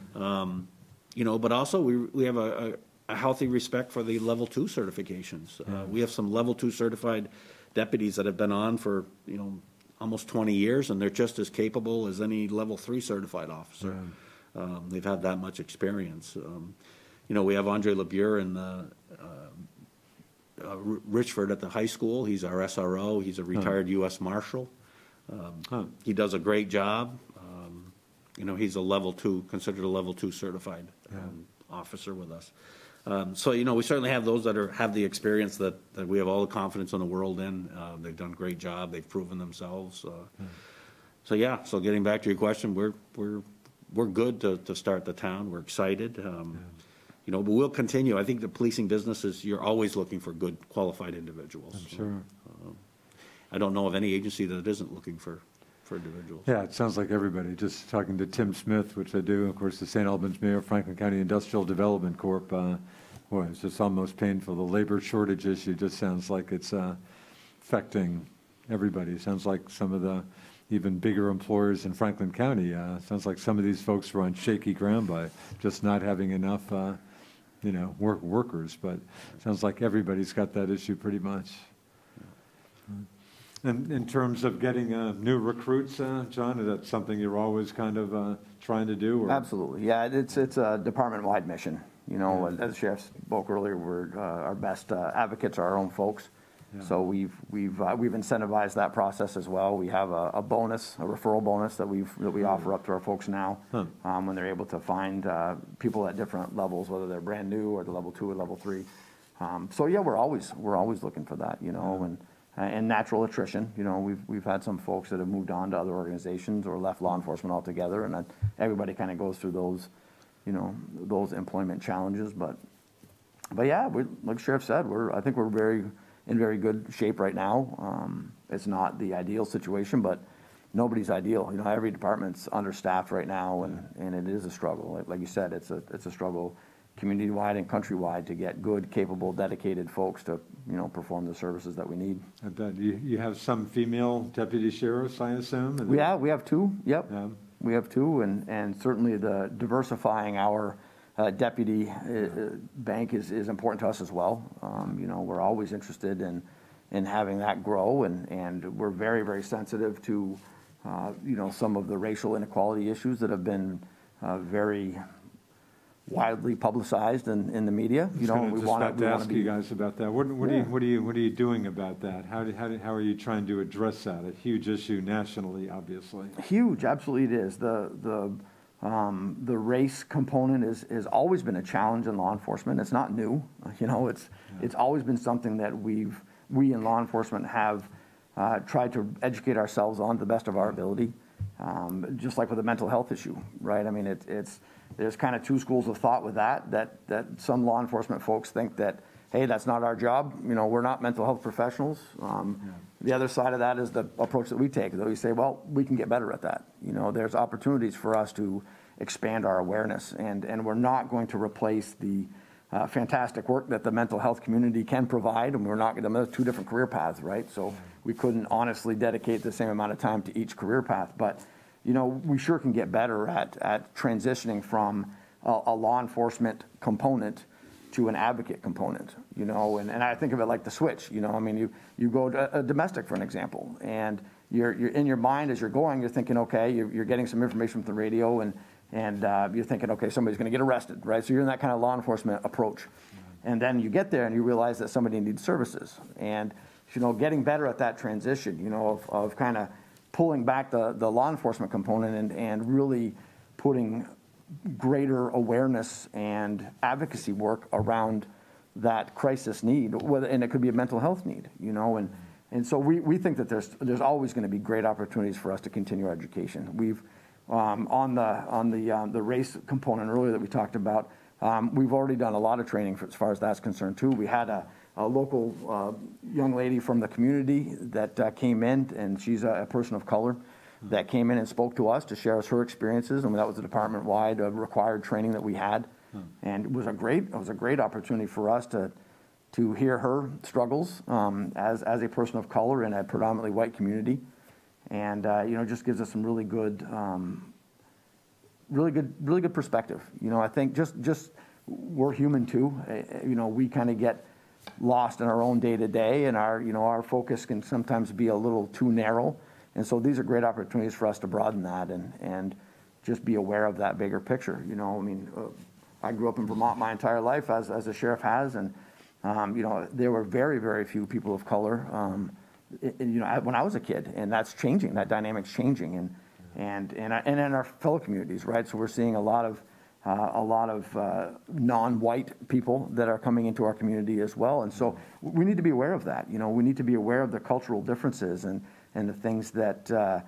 You know, but also, we, we have a, a a healthy respect for the level two certifications. Uh, We have some level two certified deputies that have been on for, you know, almost twenty years, and they're just as capable as any level three certified officer. Um, They've had that much experience. Um, You know, we have Andre LeBure in the, uh, uh, R- Richford at the high school. He's our SRO. He's a retired US Marshal. Um, Huh. He does a great job. Um, You know, he's a level two, considered a level two certified um, officer with us. Um, So, you know, we certainly have those that are, have the experience that, that we have all the confidence in the world in. Uh, They've done a great job. They've proven themselves. Uh, So, yeah, so getting back to your question, we're, we're, we're good to, to start the town. We're excited. Um, You know, but we'll continue. I think the policing business is, you're always looking for good qualified individuals. I'm sure. I don't know of any agency that isn't looking for, for individuals. Yeah, it sounds like everybody, just talking to Tim Smith, which I do, of course, the St. Albans Mayor, Franklin County Industrial Development Corp., uh, boy, it's just almost painful. The labor shortage issue just sounds like it's uh, affecting everybody. It Sounds like some of the even bigger employers in Franklin County, uh, sounds like some of these folks were on shaky ground by just not having enough, uh, you know, work, workers, but sounds like everybody's got that issue pretty much. And in terms of getting uh, new recruits, uh, John, is that something you're always kind of uh, trying to do? or- Absolutely, yeah, it's, it's a department-wide mission, you know, as the sheriff spoke earlier, we're, uh, our best uh, advocates are our own folks. Yeah. So we've, we've, uh, we've incentivized that process as well. We have a, a bonus, a referral bonus that we've, that we offer up to our folks now. Huh. Um, when they're able to find, uh, people at different levels, whether they're brand new or the level two or level three. Um, so yeah, we're always, we're always looking for that, you know, and, and natural attrition, you know, we've, we've had some folks that have moved on to other organizations or left law enforcement altogether, and everybody kind of goes through those, you know, those employment challenges, but, but yeah, we, like Sheriff said, we're, I think we're very, in very good shape right now. Um, it's not the ideal situation, but nobody's ideal, you know, every department's understaffed right now, and, and it is a struggle, like, like you said, it's a, it's a struggle community-wide and countrywide to get good, capable, dedicated folks to, you know, perform the services that we need. I bet. You, you have some female deputy sheriffs, I assume? and- We have, we have two, yep. Yeah. We have two, and, and certainly the diversifying our uh, deputy uh, uh, bank is, is important to us as well. Um, You know, we're always interested in, in having that grow, and, and we're very, very sensitive to, uh, you know, some of the racial inequality issues that have been uh, very widely publicized in, in the media. You know, we want to, we to want ask to you guys about that. What, what are you, what are you, what are you doing about that? How, do- how, do- how are you trying to address that? A huge issue nationally, obviously. Huge, absolutely it is. The, the, um, the race component is, has always been a challenge in law enforcement. It's not new, you know, it's, it's always been something that we've, we in law enforcement have, uh, tried to educate ourselves on to the best of our ability. Um, just like with the mental health issue, right? I mean, it, it's, there's kind of two schools of thought with that, that, that some law enforcement folks think that, hey, that's not our job, you know, we're not mental health professionals. Um, the other side of that is the approach that we take, though we say, well, we can get better at that. You know, there's opportunities for us to expand our awareness, and, and we're not going to replace the uh, fantastic work that the mental health community can provide, and we're not, going to two different career paths, right? So we couldn't honestly dedicate the same amount of time to each career path, but, you know, we sure can get better at, at transitioning from a, a law enforcement component to an advocate component, you know, and, and I think of it like the switch, you know, I mean, you, you go to a domestic, for an example, and you're, you're in your mind as you're going, you're thinking, okay, you're, you're getting some information from the radio and, and uh, you're thinking, okay, somebody's gonna get arrested, right? So you're in that kind of law enforcement approach. And then you get there and you realize that somebody needs services. And, you know, getting better at that transition, you know, of, of kind of pulling back the, the law enforcement component and, and really putting greater awareness and advocacy work around that crisis need, whether, and it could be a mental health need, you know, and, and so we, we think that there's, there's always going to be great opportunities for us to continue our education. We've, um, on the, on the, um, the race component earlier that we talked about, um, we've already done a lot of training for, as far as that's concerned too. We had a, a local uh, young lady from the community that uh, came in, and she's a, a person of color that came in and spoke to us to share us her experiences, and that was a department-wide uh, required training that we had, and it was a great it was a great opportunity for us to to hear her struggles um, as as a person of color in a predominantly white community, and uh, you know just gives us some really good. Um, really good, really good perspective. You know, I think just just we're human too. Uh, You know, we kind of get lost in our own day to day, and our you know our focus can sometimes be a little too narrow. And so these are great opportunities for us to broaden that and and just be aware of that bigger picture. You know, I mean, uh, I grew up in Vermont my entire life, as as the sheriff has, and um, you know there were very very few people of color. Um, i- i- you know, when I was a kid, and that's changing. That dynamic's changing, and and and I- and in our fellow communities, right? So we're seeing a lot of uh, a lot of uh, non-white people that are coming into our community as well, and so we need to be aware of that. You know, we need to be aware of the cultural differences and and the things that uh,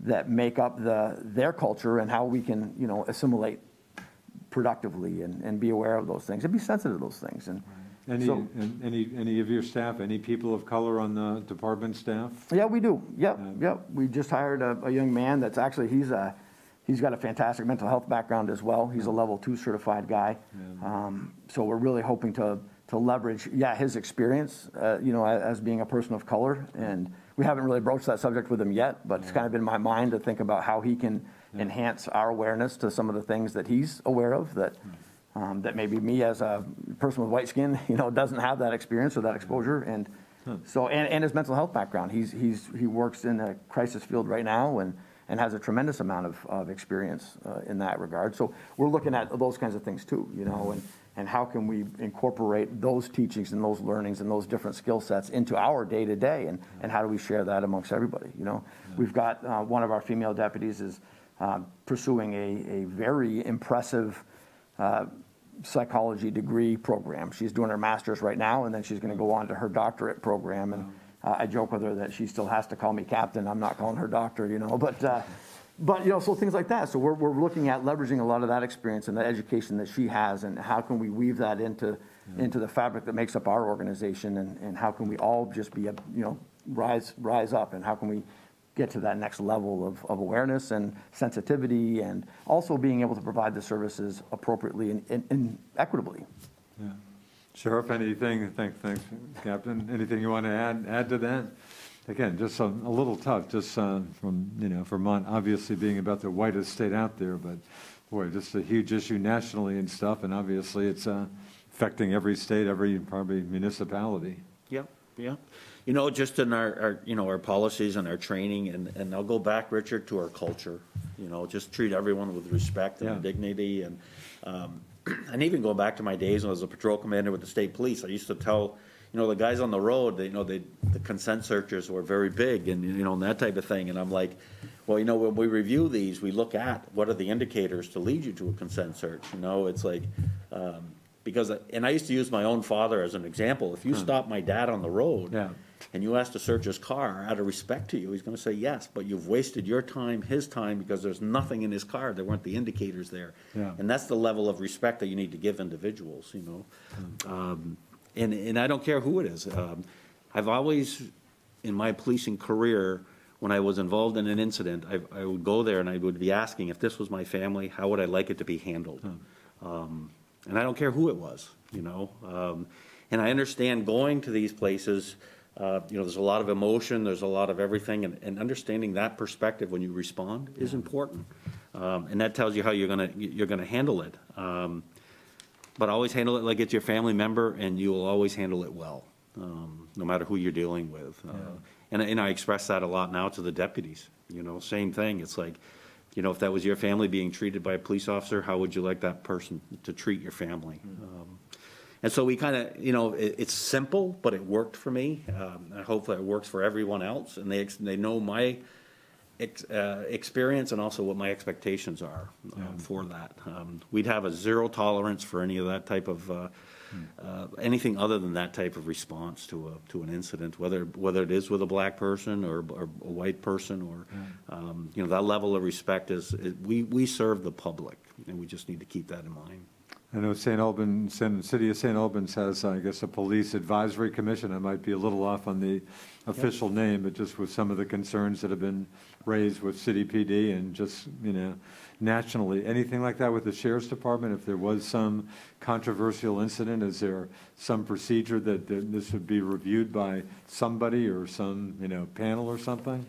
that make up the their culture and how we can you know assimilate productively and, and be aware of those things and be sensitive to those things and. Any, So- and any, any of your staff, any people of color on the department staff? Yeah, we do. Yep, Um, yep. We just hired a, a young man that's actually, he's a, he's got a fantastic mental health background as well. He's a level two certified guy. Um, so we're really hoping to, to leverage, yeah, his experience, uh, you know, as, as being a person of color. And we haven't really broached that subject with him yet, but it's kind of been in my mind to think about how he can enhance our awareness to some of the things that he's aware of that, um, that maybe me as a person with white skin, you know, doesn't have that experience or that exposure. And so, and, and his mental health background, he's, he's, he works in a crisis field right now and, and has a tremendous amount of, of experience uh, in that regard. So we're looking at those kinds of things too, you know, and, and how can we incorporate those teachings and those learnings and those different skill sets into our day to day and, and how do we share that amongst everybody, you know? We've got, uh, one of our female deputies is uh, pursuing a, a very impressive uh, psychology degree program. She's doing her master's right now, and then she's going to go on to her doctorate program. And uh, I joke with her that she still has to call me captain. I'm not calling her doctor, you know. But uh, but you know, so things like that. So we're we're looking at leveraging a lot of that experience and the education that she has, and how can we weave that into into the fabric that makes up our organization, and, and how can we all just be a you know rise rise up, and how can we get to that next level of, of awareness and sensitivity and also being able to provide the services appropriately and, and, and equitably. Yeah. Sheriff, anything, thanks, thanks, Captain, anything you want to add, add to that? Again, just a, a little tough, just uh, from, you know, Vermont obviously being about the whitest state out there, but boy, just a huge issue nationally and stuff, and obviously it's uh, affecting every state, every probably municipality. Yep, yeah. You know, just in our, our, you know, our policies and our training, and, and I'll go back, Richard, to our culture. You know, just treat everyone with respect Yeah. and dignity, and, um, and even go back to my days when I was a patrol commander with the state police, I used to tell, you know, the guys on the road, that, you know, they, the consent searches were very big, and, you know, and that type of thing, and I'm like, well, you know, when we review these, we look at what are the indicators to lead you to a consent search, you know, it's like, um, because, and I used to use my own father as an example, if you stop my dad on the road, Yeah. And you ask to search his car, out of respect to you, he's gonna say yes, but you've wasted your time, his time, because there's nothing in his car, there weren't the indicators there. Yeah. And that's the level of respect that you need to give individuals, you know? Um, And, and I don't care who it is. Um, I've always, in my policing career, when I was involved in an incident, I, I would go there and I would be asking, if this was my family, how would I like it to be handled? Um, And I don't care who it was, you know? Um, And I understand going to these places, uh, you know, there's a lot of emotion, there's a lot of everything, and, and understanding that perspective when you respond is important. Um, And that tells you how you're gonna, you're gonna handle it. Um, But always handle it like it's your family member, and you will always handle it well, um, no matter who you're dealing with. Uh, And, and I express that a lot now to the deputies, you know, same thing. It's like, you know, if that was your family being treated by a police officer, how would you like that person to treat your family? Um, And so we kind of, you know, it, it's simple, but it worked for me. Um, I hope it works for everyone else, and they, ex- they know my ex, uh, experience and also what my expectations are um, for that. Um, we'd have a zero tolerance for any of that type of, uh, uh, anything other than that type of response to a, to an incident, whether, whether it is with a black person or, or a white person or, um, you know, that level of respect is, is- we, we serve the public, and we just need to keep that in mind. I know St. Albans, San- City of St. Albans has, I guess, a police advisory commission. I might be a little off on the official name, but just with some of the concerns that have been raised with city PD and just, you know, nationally. Anything like that with the sheriff's department? If there was some controversial incident, is there some procedure that that this would be reviewed by somebody or some, you know, panel or something?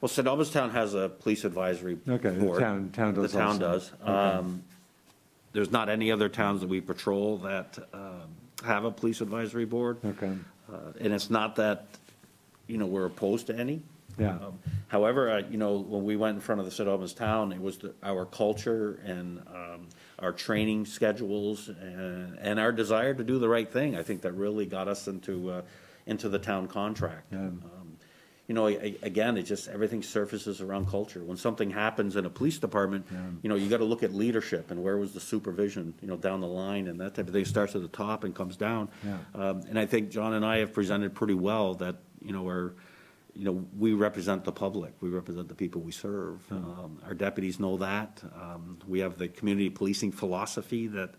Well, St. Albans Town has a police advisory Okay, the board. town- town does The town also. does. Okay. Um, There's not any other towns that we patrol that um, have a police advisory board. Okay, Uh, And it's not that, you know, we're opposed to any. Yeah. Um, However, uh, you know, when we went in front of the St. Albans Town, it was the- our culture and um, our training schedules and, and our desire to do the right thing. I think that really got us into, uh, into the town contract. Yeah. You know, again, it just, everything surfaces around culture. When something happens in a police department, you know, you gotta look at leadership and where was the supervision, you know, down the line and that type of thing. Starts at the top and comes down. Yeah. Um, And I think John and I have presented pretty well that, you know, we're, you know, we represent the public, we represent the people we serve. Um, Our deputies know that. Um, We have the community policing philosophy that,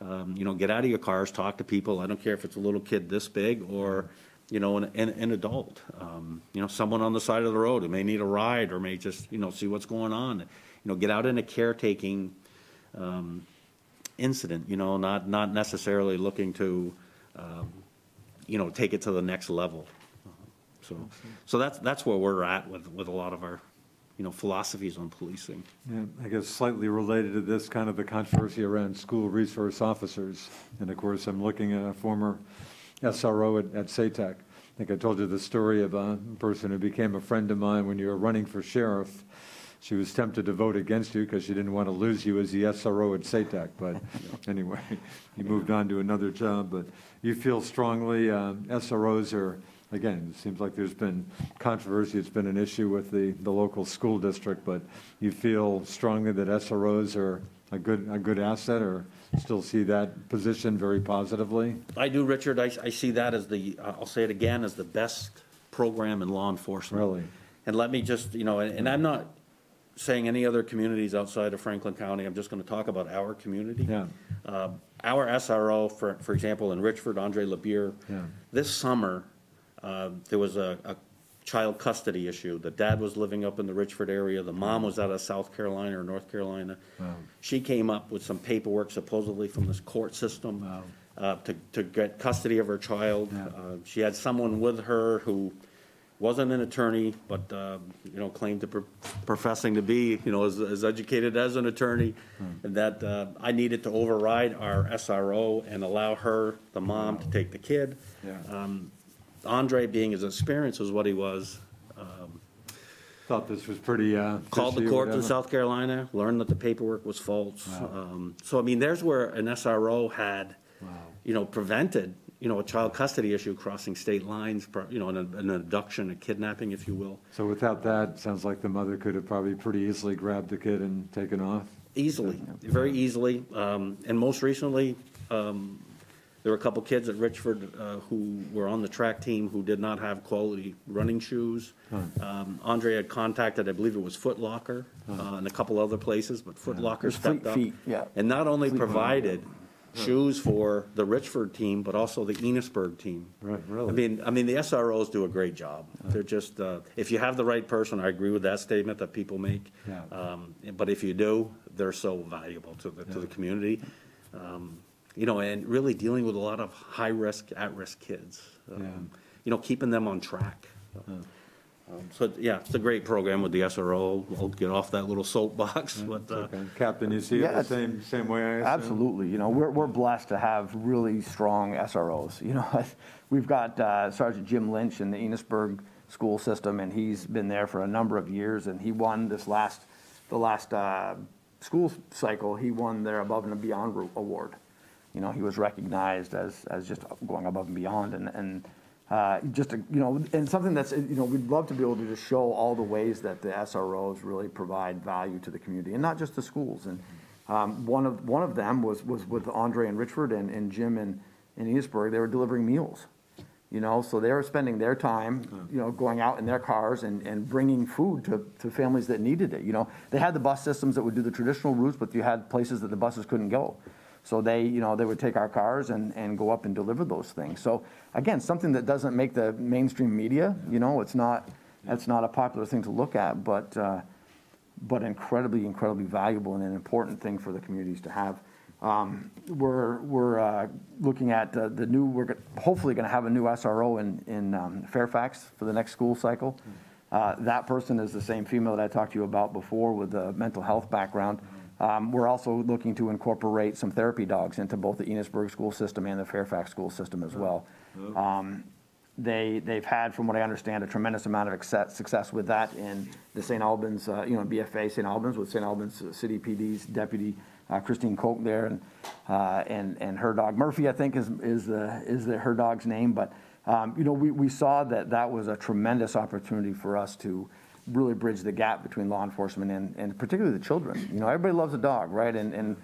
um, you know, get out of your cars, talk to people. I don't care if it's a little kid this big or, you know, an, an, an adult. Um, You know, someone on the side of the road who may need a ride or may just, you know, see what's going on. You know, get out in a caretaking um, incident, you know, not, not necessarily looking to, um, you know, take it to the next level. So, so that's, that's where we're at with, with a lot of our, you know, philosophies on policing. yeah, I guess slightly related to this, kind of the controversy around school resource officers. And of course, I'm looking at a former SRO at, at SATEC. I think I told you the story of a person who became a friend of mine when you were running for sheriff. She was tempted to vote against you because she didn't want to lose you as the SRO at SATEC, but anyway, you moved on to another job. But you feel strongly um, SROs are, again, it seems like there's been controversy, it's been an issue with the, the local school district, but you feel strongly that SROs are a good, a good asset, or still see that position very positively? I do, Richard, I, I see that as the, I'll say it again, as the best program in law enforcement. Really? And let me just, you know, and and I'm not saying any other communities outside of Franklin County, I'm just gonna talk about our community. Yeah. Uh, Our SRO, for, for example, in Richford, Andre Labier, Yeah. this summer, uh, there was a, a child custody issue. The dad was living up in the Richford area, the mom was out of South Carolina or North Carolina. Wow. She came up with some paperwork supposedly from this court system Wow. uh, to, to get custody of her child. Yeah. Uh, She had someone with her who wasn't an attorney, but, um, you know, claimed to pro- professing to be, you know, as, as educated as an attorney. Hmm. And that, uh, I needed to override our SRO and allow her, the mom, to take the kid. Yeah. Um, Andre, being as experienced as what he was, um, Thought this was pretty, uh. called the fishy or court in whatever. South Carolina, learned that the paperwork was false. Um, So, I mean, there's where an SRO had, Wow. you know, prevented, you know, a child custody issue crossing state lines, pro- you know, an an abduction, a kidnapping, if you will, So without that, it sounds like the mother could have probably pretty easily grabbed the kid and taken off. easily, very easily. Um, And most recently, um, there were a couple kids at Richford uh, who were on the track team who did not have quality running shoes. Um, Andre had contacted, I believe it was Foot Locker uh, and a couple other places, but Foot Locker There's Fleet stepped up. Feet, yeah. And not only Feet. provided shoes for the Richford team, but also the Enosburg team. Right, really? I mean, I mean, the SROs do a great job. They're just, uh, if you have the right person, I agree with that statement that people make. Yeah. Um, But if you do, they're so valuable to the, to the community. Um, You know, and really dealing with a lot of high-risk, at-risk kids. Um, Yeah. You know, keeping them on track. Um, So, yeah, it's a great program with the SRO. I'll get off that little soapbox, but, uh, Okay. Captain, you see it Yeah, the same, same way I assume? Absolutely. You know, we're, we're blessed to have really strong SROs. You know, we've got uh, Sergeant Jim Lynch in the Enosburg school system, and he's been there for a number of years, and he won this last, the last uh, school cycle, he won their Above and Beyond Award. You know, he was recognized as, as just going above and beyond, and, and uh, just, a- you know, and something that's, you know, we'd love to be able to just show all the ways that the SROs really provide value to the community, and not just the schools. And um, one of, one of them was, was with Andre and Richford and, and Jim in, in Enosburg, they were delivering meals. You know, so they were spending their time, you know, going out in their cars and, and bringing food to, to families that needed it. You know, they had the bus systems that would do the traditional routes, but you had places that the buses couldn't go. So they, you know, they would take our cars and, and go up and deliver those things. So again, something that doesn't make the mainstream media, you know, it's not, it's not a popular thing to look at, but, uh, but incredibly, incredibly valuable and an important thing for the communities to have. Um, We're, we're uh, looking at uh, the new, we're hopefully going to have a new SRO in, in um, Fairfax for the next school cycle. Uh, That person is the same female that I talked to you about before with a mental health background. Um, We're also looking to incorporate some therapy dogs into both the Enosburg school system and the Fairfax school system as well. Um, they, they've had, from what I understand, a tremendous amount of success, success with that in the St. Albans, uh, you know, BFA St. Albans with St. Albans City PD's deputy uh, Christine Koch there and, uh, and, and her dog Murphy, I think is, is the, is the, her dog's name. But, um, you know, we, we saw that that was a tremendous opportunity for us to really bridge the gap between law enforcement and, and particularly the children. You know, everybody loves a dog, right? And, and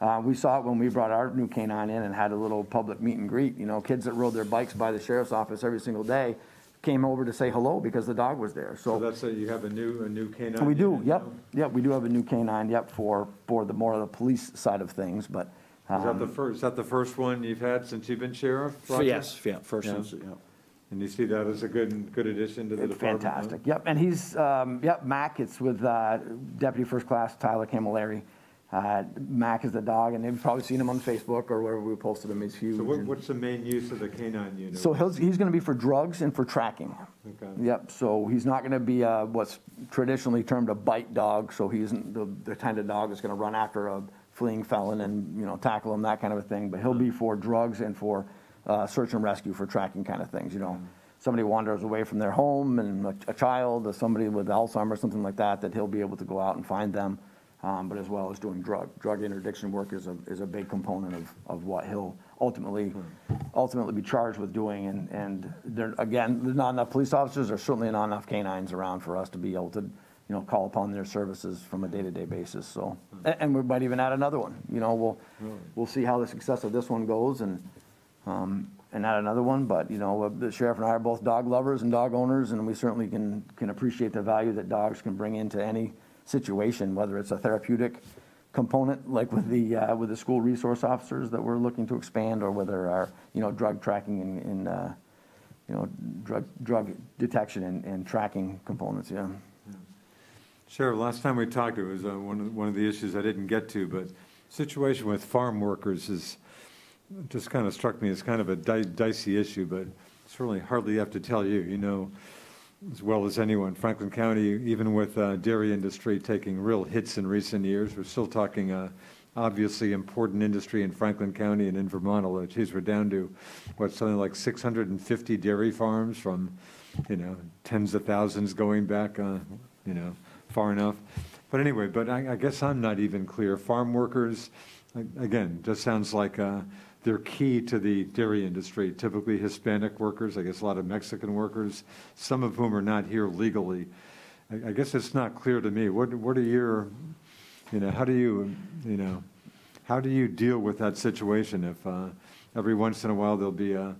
uh, we saw it when we brought our new canine in and had a little public meet and greet. You know, kids that rode their bikes by the sheriff's office every single day came over to say hello because the dog was there. So So that's, a- you have a new, a new canine? we do, yep, now? yep, we do have a new canine, yep, for, for the more of the police side of things, but. Is that the um, first, is that the first one you've had since you've been sheriff? Roger? yes, yeah, first, Yeah. one's, yeah. And you see that as a good, good addition to the It's department? huh? fantastic, yep, and he's, um, yep, Mac, it's with uh, Deputy First Class Tyler Camilleri. Uh, Mac is the dog, and you've probably seen him on Facebook or wherever we posted him, he's huge. So what, what's the main use of the canine unit? So he's, he's gonna be for drugs and for tracking. Okay. Yep, so he's not gonna be uh what's traditionally termed a bite dog, so he isn't the, the kind of dog that's gonna run after a fleeing felon and, you know, tackle him, that kind of a thing. But he'll be for drugs and for, uh, search and rescue, for tracking kind of things, you know. Somebody wanders away from their home and a, a child, or somebody with Alzheimer's, or something like that, that he'll be able to go out and find them. Um, but as well as doing drug, drug interdiction work is a, is a big component of, of what he'll ultimately, ultimately be charged with doing. And, and there, again, there's not enough police officers, there's certainly not enough canines around for us to be able to, you know, call upon their services from a day-to-day basis, so. And, and we might even add another one, you know, we'll, we'll see how the success of this one goes and, um, and not another one, but, you know, uh, the sheriff and I are both dog lovers and dog owners, and we certainly can, can appreciate the value that dogs can bring into any situation, whether it's a therapeutic component, like with the, uh, with the school resource officers that we're looking to expand, or whether our, you know, drug tracking and, and, uh, you know, drug, drug detection and, and tracking components, yeah. Sheriff, last time we talked, it was uh, one of, one of the issues I didn't get to, but situation with farm workers is, just kind of struck me as kind of a di- dicey issue, but certainly hardly have to tell you, you know, as well as anyone, Franklin County, even with uh, dairy industry taking real hits in recent years, we're still talking uh, obviously important industry in Franklin County and in Vermont, although, geez, we're down to, what, something like 650 dairy farms from, you know, tens of thousands going back, uh, you know, far enough. But anyway, but I, I guess I'm not even clear. Farm workers, again, just sounds like uh, they're key to the dairy industry, typically Hispanic workers, I guess a lot of Mexican workers, some of whom are not here legally. I, I guess it's not clear to me. What, what are your, you know, how do you, you know, how do you deal with that situation if uh, every once in a while there'll be a,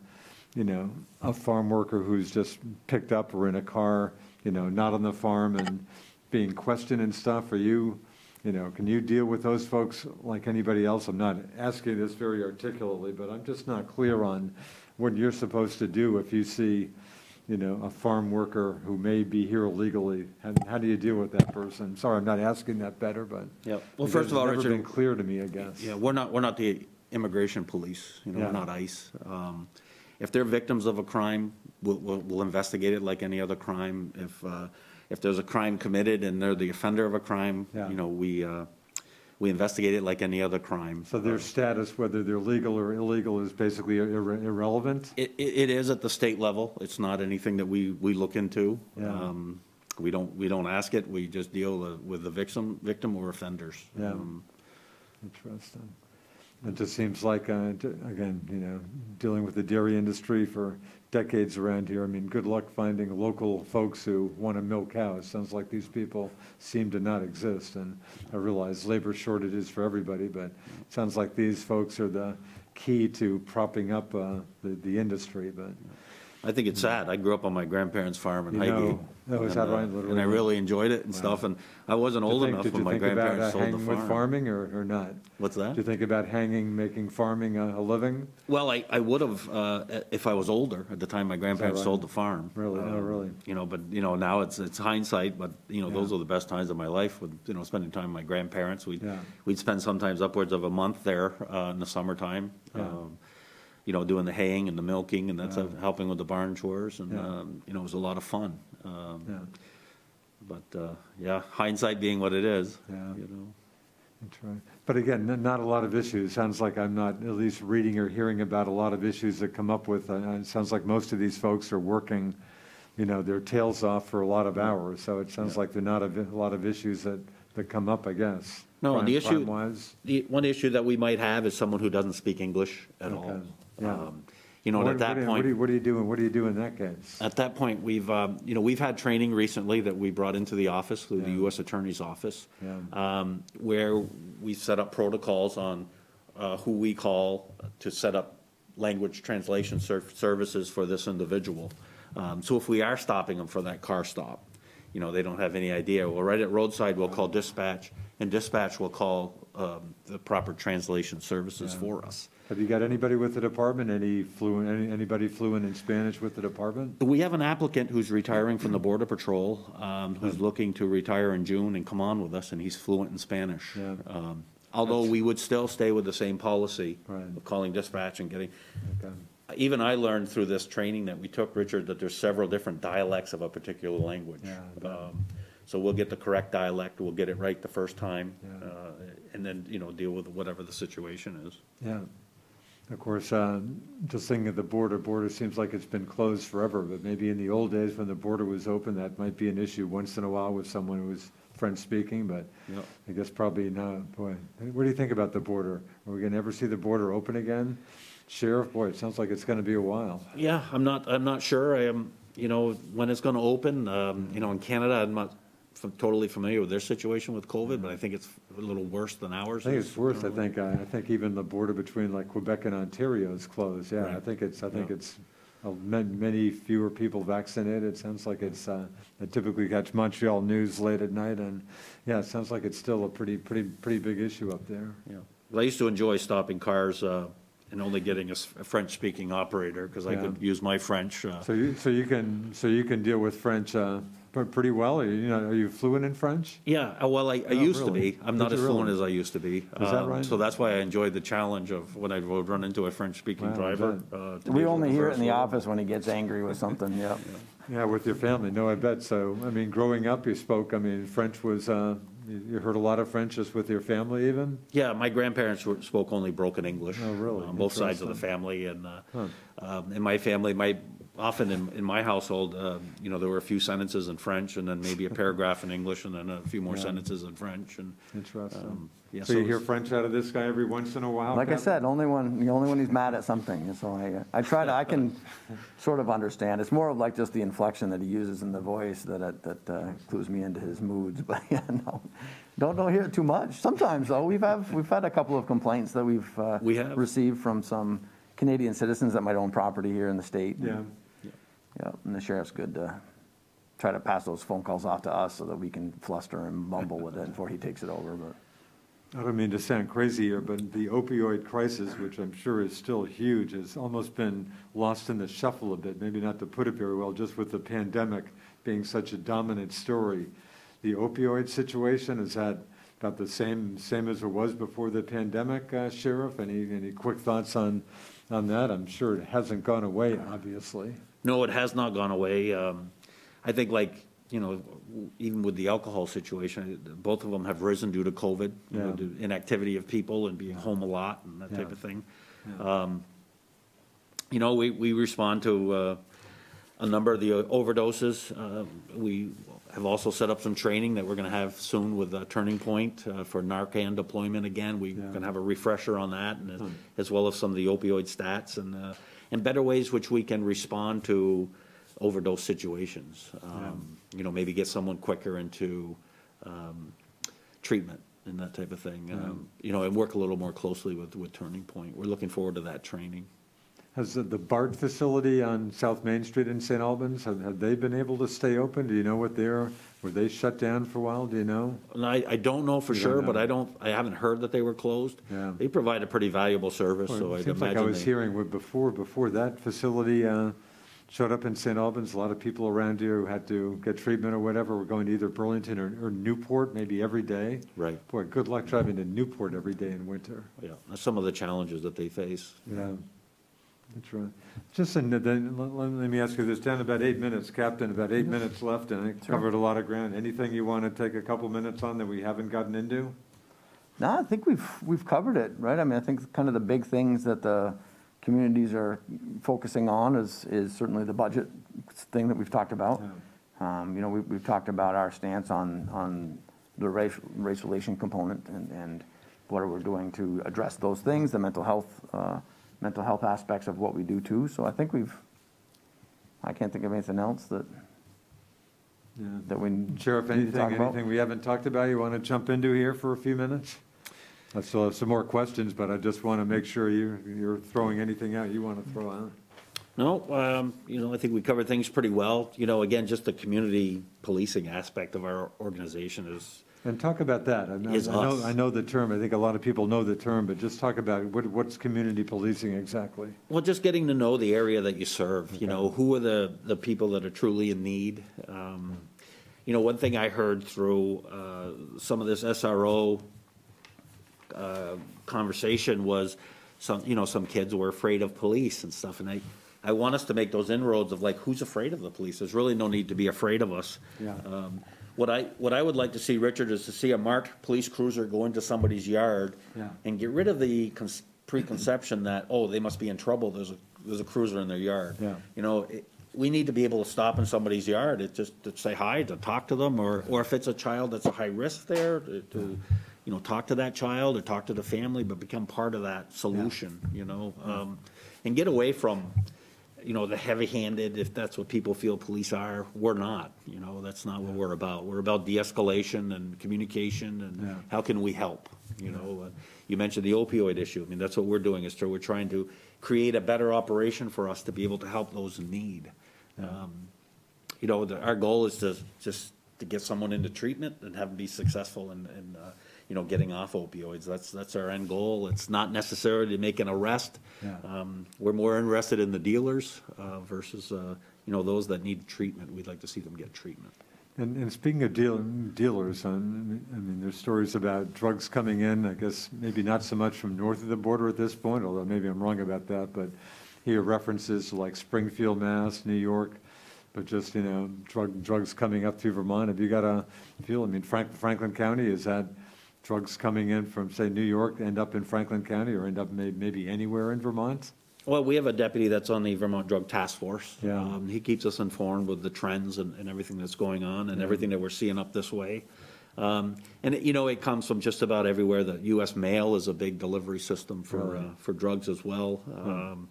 you know, a farm worker who's just picked up or in a car, you know, not on the farm and being questioned and stuff? Are you, you know, can you deal with those folks like anybody else? I'm not asking this very articulately, but I'm just not clear on what you're supposed to do if you see, you know, a farm worker who may be here illegally. How, how do you deal with that person? Sorry, I'm not asking that better, but. Yep. Well, first of all, Richard- been clear to me, I guess. Yeah, we're not, we're not the immigration police, you know, Yeah. we're not ICE. Um, If they're victims of a crime, we'll, we'll, we'll investigate it like any other crime. If, uh, if there's a crime committed and they're the offender of a crime, Yeah. you know, we, uh, we investigate it like any other crime. So their status, whether they're legal or illegal, is basically irre- irrelevant? It, it, it is at the state level. It's not anything that we, we look into. Yeah. Um, We don't, we don't ask it. We just deal with the victim, victim or offenders. Yeah. Um, Interesting. It just seems like, uh, d- again, you know, dealing with the dairy industry for decades around here, I mean, good luck finding local folks who want to milk cows. Sounds like these people seem to not exist, and I realize labor shortages for everybody, but it sounds like these folks are the key to propping up uh, the, the industry, but, I think it's sad. I grew up on my grandparents' farm in You Highgate. know, that was and, uh, literally And I really enjoyed it and stuff, and I wasn't Did you old think- enough did when you my think about, uh, grandparents sold the hanging with farm. farming, or, or not? What's that? Do you think about hanging, making farming a, a living? Well, I, I would have, uh, if I was older, at the time my grandparents right? sold the farm. Really? Oh, Um, really? You know, but, you know, now it's, it's hindsight, but, you know, those Yeah. are the best times of my life with, you know, spending time with my grandparents. We'd, Yeah. we'd spend sometimes upwards of a month there, uh, in the summertime. Yeah. um, You know, doing the haying and the milking and that's, uh, Yeah. helping with the barn chores and, Yeah. um, you know, it was a lot of fun. Um, Yeah. But, uh, yeah, hindsight being what it is, Yeah. you know. That's right. But again, not a lot of issues. Sounds like I'm not at least reading or hearing about a lot of issues that come up with. uh, It sounds like most of these folks are working, you know, their tails off for a lot of hours. So it sounds like there are not a a lot of issues that, that come up, I guess. No, the issue-. The, one issue that we might have is someone who doesn't speak English at all. Yeah. Um, You know, What- at that what point. What are, you, what do you do, what are you doing in that case? At that point, we've, um, you know, we've had training recently that we brought into the office, through the U.S. Attorney's Office, Yeah. um, where we set up protocols on uh, who we call to set up language translation ser- services for this individual. Um, So if we are stopping them for that car stop, you know, they don't have any idea. Well, right at roadside, we'll call dispatch, and dispatch will call um, the proper translation services Yeah. for us. Have you got anybody with the department? Any fluent, any- anybody fluent in Spanish with the department? We have an applicant who's retiring from the Border Patrol, um, who's looking to retire in June and come on with us, and he's fluent in Spanish. Yeah. Um, Although we would still stay with the same policy Right. of calling dispatch and getting, Okay. even I learned through this training that we took, Richard, that there's several different dialects of a particular language. Yeah. Um, So we'll get the correct dialect, we'll get it right the first time, Yeah. uh, and then, you know, deal with whatever the situation is. Yeah. Of course, uh, just thinking of the border, border seems like it's been closed forever, but maybe in the old days when the border was open, that might be an issue once in a while with someone who was French-speaking, but Yep. I guess probably not. Boy, what do you think about the border? Are we going to ever see the border open again? Sheriff, boy, it sounds like it's going to be a while. Yeah, I'm not, I'm not sure, I am, you know, when it's gonna open, um, you know, in Canada, I'm not f- totally familiar with their situation with COVID, but I think it's a little worse than ours. I think it's worse, I think, uh, I think even the border between like Quebec and Ontario is closed, yeah, I Right. think it's, I think Yeah. it's uh, ma- many fewer people vaccinated, it sounds like it's, uh, I typically catch Montreal news late at night, and, yeah, it sounds like it's still a pretty, pretty, pretty big issue up there. Yeah. Well, I used to enjoy stopping cars, uh, and only getting a s- a French-speaking operator, because I Yeah. could use my French. uh, So you, so you can, so you can deal with French, uh, pretty well, are you, you know, are you fluent in French? Yeah, uh, well, I, I Oh, used to be. I'm Did not you as fluent really? as I used to be. Is that Um, right? So that's why I enjoyed the challenge of when I would run into a French-speaking Wow, driver. uh, We only hear it in the level. office when he gets angry with something, yeah. Yeah, with your family, no, I bet, so, I mean, growing up, you spoke, I mean, French was, uh, you you heard a lot of French just with your family even? Yeah, my grandparents were, spoke only broken English. Oh, really? On both sides of the family, and, uh, Huh. um, in my family, my, often in, in my household, um, you know, there were a few sentences in French, and then maybe a paragraph in English, and then a few more Yeah. sentences in French, and, Interesting. um, yeah. So you it hear was- French out of this guy every once in a while? Like I Captain? said, only when, the only one he's mad at something, so I, uh, I try to, I can sort of understand. It's more of like just the inflection that he uses in the voice that, it- that uh, clues me into his moods, but yeah, no. Don't, don't hear it too much. Sometimes though, we've have, we've had a couple of complaints that we've uh, We have. received from some Canadian citizens that might own property here in the state. Yeah, Yeah, and the sheriff's good to try to pass those phone calls off to us so that we can fluster and mumble with it before he takes it over, but. I don't mean to sound crazy here, but the opioid crisis, which I'm sure is still huge, has almost been lost in the shuffle a bit, maybe not to put it very well, just with the pandemic being such a dominant story. The opioid situation, is that about the same, same as it was before the pandemic, uh, Sheriff? Any, any quick thoughts on, on that? I'm sure it hasn't gone away, obviously. No, it has not gone away. Um, I think like, you know, even with the alcohol situation, both of them have risen due to COVID, you know, Yeah. due to inactivity of people and being home a lot and that type of thing. Um, You know, we, we respond to uh, a number of the overdoses. Uh, We have also set up some training that we're going to have soon with uh, Turning Point uh, for Narcan deployment again. We're Yeah. going to have a refresher on that, and uh, as well as some of the opioid stats and, uh, and better ways which we can respond to overdose situations. Um, You know, maybe get someone quicker into um, treatment and that type of thing. Um, You know, and work a little more closely with, with Turning Point. We're looking forward to that training. Has the- the BAART facility on South Main Street in St. Albans, have have they been able to stay open? Do you know what they're, were they shut down for a while? Do you know? And I, I don't know for You don't sure, but know. I don't, I haven't heard that they were closed. Yeah. They provide a pretty valuable service, Well, so It I'd seems like I imagine was they. hearing where before, before that facility uh, showed up in St. Albans, a lot of people around here who had to get treatment or whatever were going to either Burlington or or Newport maybe every day. Right, Boy, good luck driving to Newport every day in winter. yeah, that's some of the challenges that they face. Yeah, that's right. Just, and then, let- let let me ask you this, down about eight minutes, Captain, about eight minutes left, and I covered a lot of ground. Anything you want to take a couple minutes on that we haven't gotten into? No, I think we've, we've covered it, right? I mean, I think kind of the big things that the communities are focusing on is, is certainly the budget thing that we've talked about. Um, you know, we, we've talked about our stance on, on the racial, race relation component and, and what we're doing to address those things, the mental health, uh, mental health aspects of what we do too. So I think we've, I can't think of anything else that, Yeah. that we. Sheriff, need to anything, talk about. anything we haven't talked about you want to jump into here for a few minutes? I still have some more questions, but I just want to make sure you, you're throwing anything out you want to throw out. No, um, you know, I think we covered things pretty well. You know, again, just the community policing aspect of our organization is, And talk about that. I know, Is I know, us. I know the term, I think a lot of people know the term, but just talk about what, what's community policing exactly? well, just getting to know the area that you serve, you know, who are the, the people that are truly in need? Um, You know, one thing I heard through uh, some of this SRO uh, conversation was some, you know, some kids were afraid of police and stuff, and I, I want us to make those inroads of like, who's afraid of the police? There's really no need to be afraid of us. Yeah. Um, What I, what I would like to see, Richard, is to see a marked police cruiser go into somebody's yard Yeah. and get rid of the cons- preconception that, oh, they must be in trouble, there's a, there's a cruiser in their yard. Yeah. You know, it- we need to be able to stop in somebody's yard, it's just to say hi, to talk to them, or, or if it's a child that's a high risk there, to, to, you know, talk to that child, or talk to the family, but become part of that solution, you know? Um, And get away from, you know, the heavy-handed, if that's what people feel police are, we're not, you know, that's not what we're about. We're about de-escalation and communication, Yeah. and how can we help, you know? Uh, You mentioned the opioid issue, I mean, that's what we're doing, is to, we're trying to create a better operation for us to be able to help those in need. Um, You know, the, our goal is to, just to get someone into treatment and have them be successful in, in, uh, you know, getting off opioids. That's, that's our end goal. It's not necessarily to make an arrest. Yeah. Um, We're more interested in the dealers, uh, versus, uh, you know, those that need treatment. We'd like to see them get treatment. And, and speaking of deal, dealers, I mean, there's stories about drugs coming in, I guess, maybe not so much from north of the border at this point, although maybe I'm wrong about that, but hear references like Springfield, Mass, New York, but just, you know, drug, drugs coming up through Vermont. Have you got a feel, I mean, Frank, Franklin County, is had drugs coming in from, say, New York, end up in Franklin County or end up may, maybe anywhere in Vermont? Well, we have a deputy that's on the Vermont Drug Task Force. Yeah. Um, He keeps us informed with the trends and, and everything that's going on and everything that we're seeing up this way. Um, And, it- you know, it comes from just about everywhere. The US mail is a big delivery system for, uh, for drugs as well. Um,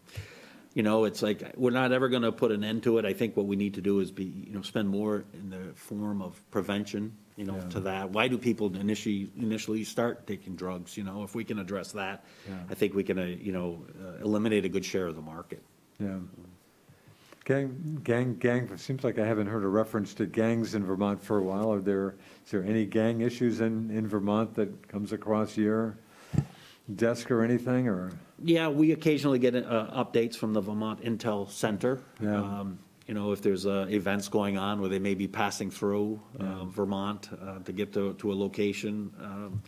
You know, it's like, we're not ever gonna put an end to it. I think what we need to do is be, you know, spend more in the form of prevention, you know, Yeah. to that. Why do people initially, initially start taking drugs, you know? If we can address that, Yeah. I think we can, uh, you know, uh, eliminate a good share of the market. Yeah. Gang, gang, gang, it seems like I haven't heard a reference to gangs in Vermont for a while. Are there, is there any gang issues in, in Vermont that comes across your desk or anything, or? Yeah, we occasionally get uh, updates from the Vermont Intel Center. Yeah. Um, You know, if there's uh, events going on where they may be passing through uh, Yeah. Vermont uh, to get to, to a location. um,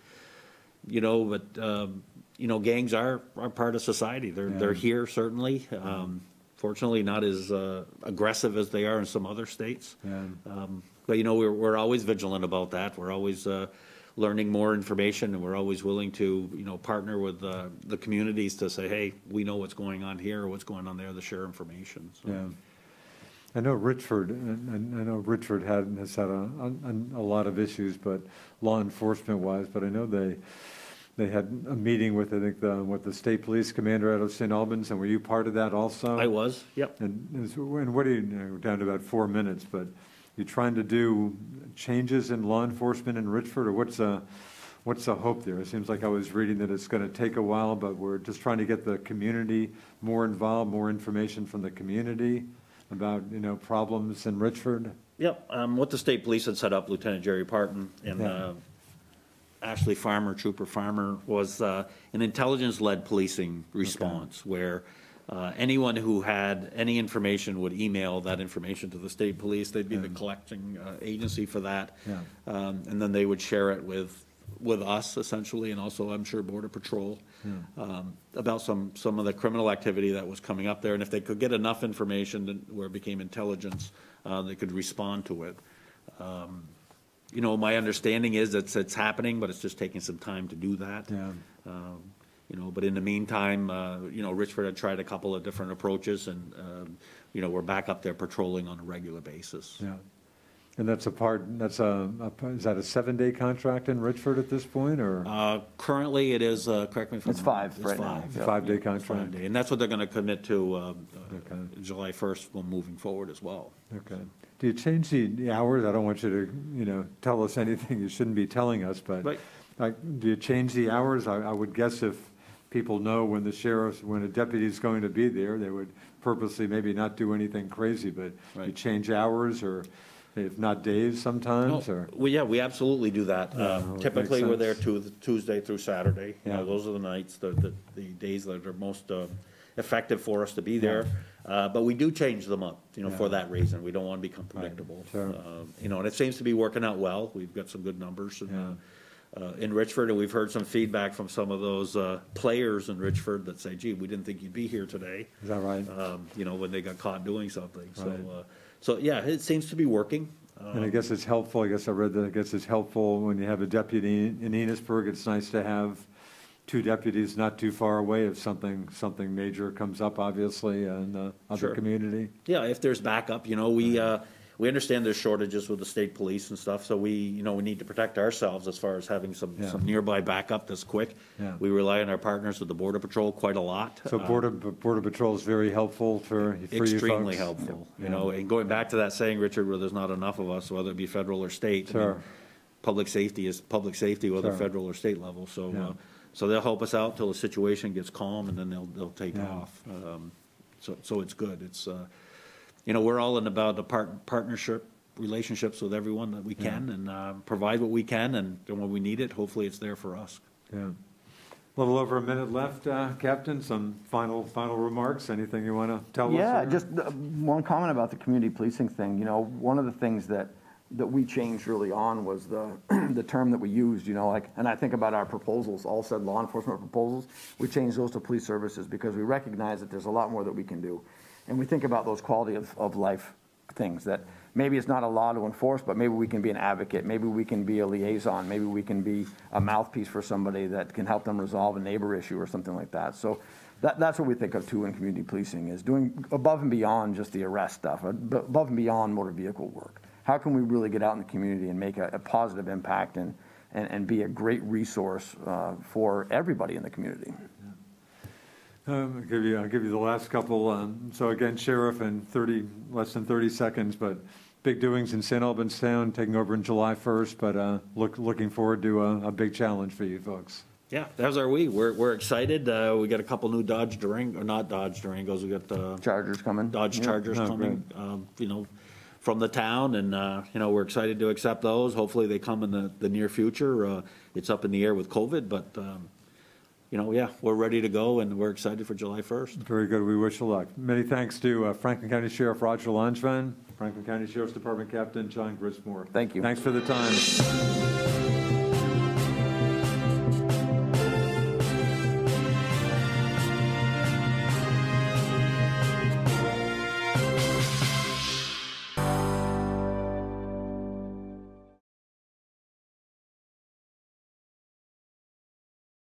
You know, but, um, you know, gangs are, are part of society. They're, they're here certainly. Um, fortunately not as uh, aggressive as they are in some other states. Yeah. Um, But, you know, we're, we're always vigilant about that. We're always uh, learning more information, and we're always willing to, you know, partner with uh, the communities to say, hey, we know what's going on here, or what's going on there, to share information. So, Yeah. I know Richford, and I know Richford had, has had a, a, a lot of issues, but law enforcement wise, but I know they, they had a meeting with, I think, the, with the state police commander out of St. Albans, and were you part of that also? I was, yep. And, and so- and what are you, we're down to about four minutes, but you trying to do changes in law enforcement in Richford, or what's the, what's the hope there? It seems like I was reading that it's gonna take a while, but we're just trying to get the community more involved, more information from the community about, you know, problems in Richford. Yep, um, what the state police had set up, Lieutenant Jerry Parton and, uh, Ashley Farmer, Trooper Farmer, was, uh, an intelligence-led policing response where, uh, anyone who had any information would email that information to the state police. They'd be the collecting, uh, agency for that. Yeah. Um, and then they would share it with, with us essentially, and also, I'm sure, Border Patrol, um, about some, some of the criminal activity that was coming up there. And if they could get enough information that- where it became intelligence, uh, they could respond to it. Um, You know, my understanding is that it's happening, but it's just taking some time to do that. Yeah. Um, You know, but in the meantime, uh, you know, Richford had tried a couple of different approaches and, um, you know, we're back up there patrolling on a regular basis. Yeah. And that's a part, that's a, a- is that a seven-day contract in Richford at this point, or Uh, Currently, it is, uh, correct me if I'm It's wrong. five it's right now. five. Yeah. five-day It's contract? five-day. And that's what they're gonna commit to, uh, uh, July first, well, moving forward as well. Okay. Do you change the the hours? I don't want you to, you know, tell us anything you shouldn't be telling us, but Right. like, do you change the hours? I, I would guess if people know when the sheriff, when a deputy's going to be there, they would purposely maybe not do anything crazy, but you change hours or if not days sometimes, No, or? Well, yeah, we absolutely do that. Yeah, Um, Typically, we're there. Tu- Tuesday through Saturday. You know, Yeah. those are the nights, the, the, the days that are most uh, effective for us to be there. Uh, But we do change them up, you know, for Yeah. that reason. We don't want to become predictable. sure. Um, You know, and it seems to be working out well. We've got some good numbers and, Yeah. uh, in Richford, and we've heard some feedback from some of those uh, players in Richford that say, gee, we didn't think you'd be here today Is that right? um, you know, when they got caught doing something. So, Right. uh, so, yeah, it seems to be working. And I guess it's helpful, I guess I read that, I guess it's helpful when you have a deputy in Enosburg, it's nice to have two deputies not too far away if something, something major comes up, obviously, in the other Sure. community. Yeah, if there's backup, you know, we, uh, we understand there's shortages with the state police and stuff, so we, you know, we need to protect ourselves as far as having some, Yeah. some nearby backup that's quick. Yeah. We rely on our partners with the Border Patrol quite a lot. So Uh, Border, Border Patrol is very helpful for, for you folks? Extremely helpful, you know, and going back to that saying, Richard, where there's not enough of us, whether it be federal or state. I mean, Sure. Public safety is public safety, whether Sure. federal or state level, so, Yeah. uh, so they'll help us out till the situation gets calm, and then they'll, they'll take Yeah. off. Um, So, so it's good, it's, uh, you know, we're all in about the part, partnership, relationships with everyone that we can, and, uh, provide what we can, and then when we need it, hopefully it's there for us. Yeah. A Little over a minute left, uh, Captain, some final, final remarks, anything you want to tell us? Yeah, just uh, one comment about the community policing thing. You know, one of the things that, that we changed early on was the, the term that we used, you know, like, and I think about our proposals, all said law enforcement proposals. We changed those to police services because we recognize that there's a lot more that we can do. And we think about those quality of, of life things that maybe it's not a law to enforce, but maybe we can be an advocate, maybe we can be a liaison, maybe we can be a mouthpiece for somebody that can help them resolve a neighbor issue or something like that. So that, that's what we think of too in community policing is doing above and beyond just the arrest stuff, uh, above and beyond motor vehicle work. How can we really get out in the community and make a, a positive impact and, and, and be a great resource uh, for everybody in the community? Um, I'll give you, I'll give you the last couple. um, So again, Sheriff, in 30, less than 30 seconds, but big doings in St. Albans Town, taking over in July 1st, but uh, look, looking forward to a, a big challenge for you folks. Yeah, that's our we. We're, we're excited. Uh, we got a couple new Dodge Durango, or not Dodge Durangos, we got, the Chargers coming. Dodge Yeah. Chargers Oh, coming, um, you know, from the town, and, uh, you know, we're excited to accept those. Hopefully, they come in the, the near future. Uh, It's up in the air with COVID, but, um, you know, yeah, we're ready to go, and we're excited for July 1st. Very good, we wish you luck. Many thanks to uh, Franklin County Sheriff Roger Langevin, Franklin County Sheriff's Department Captain John Grismore. Thank you. Thanks for the time.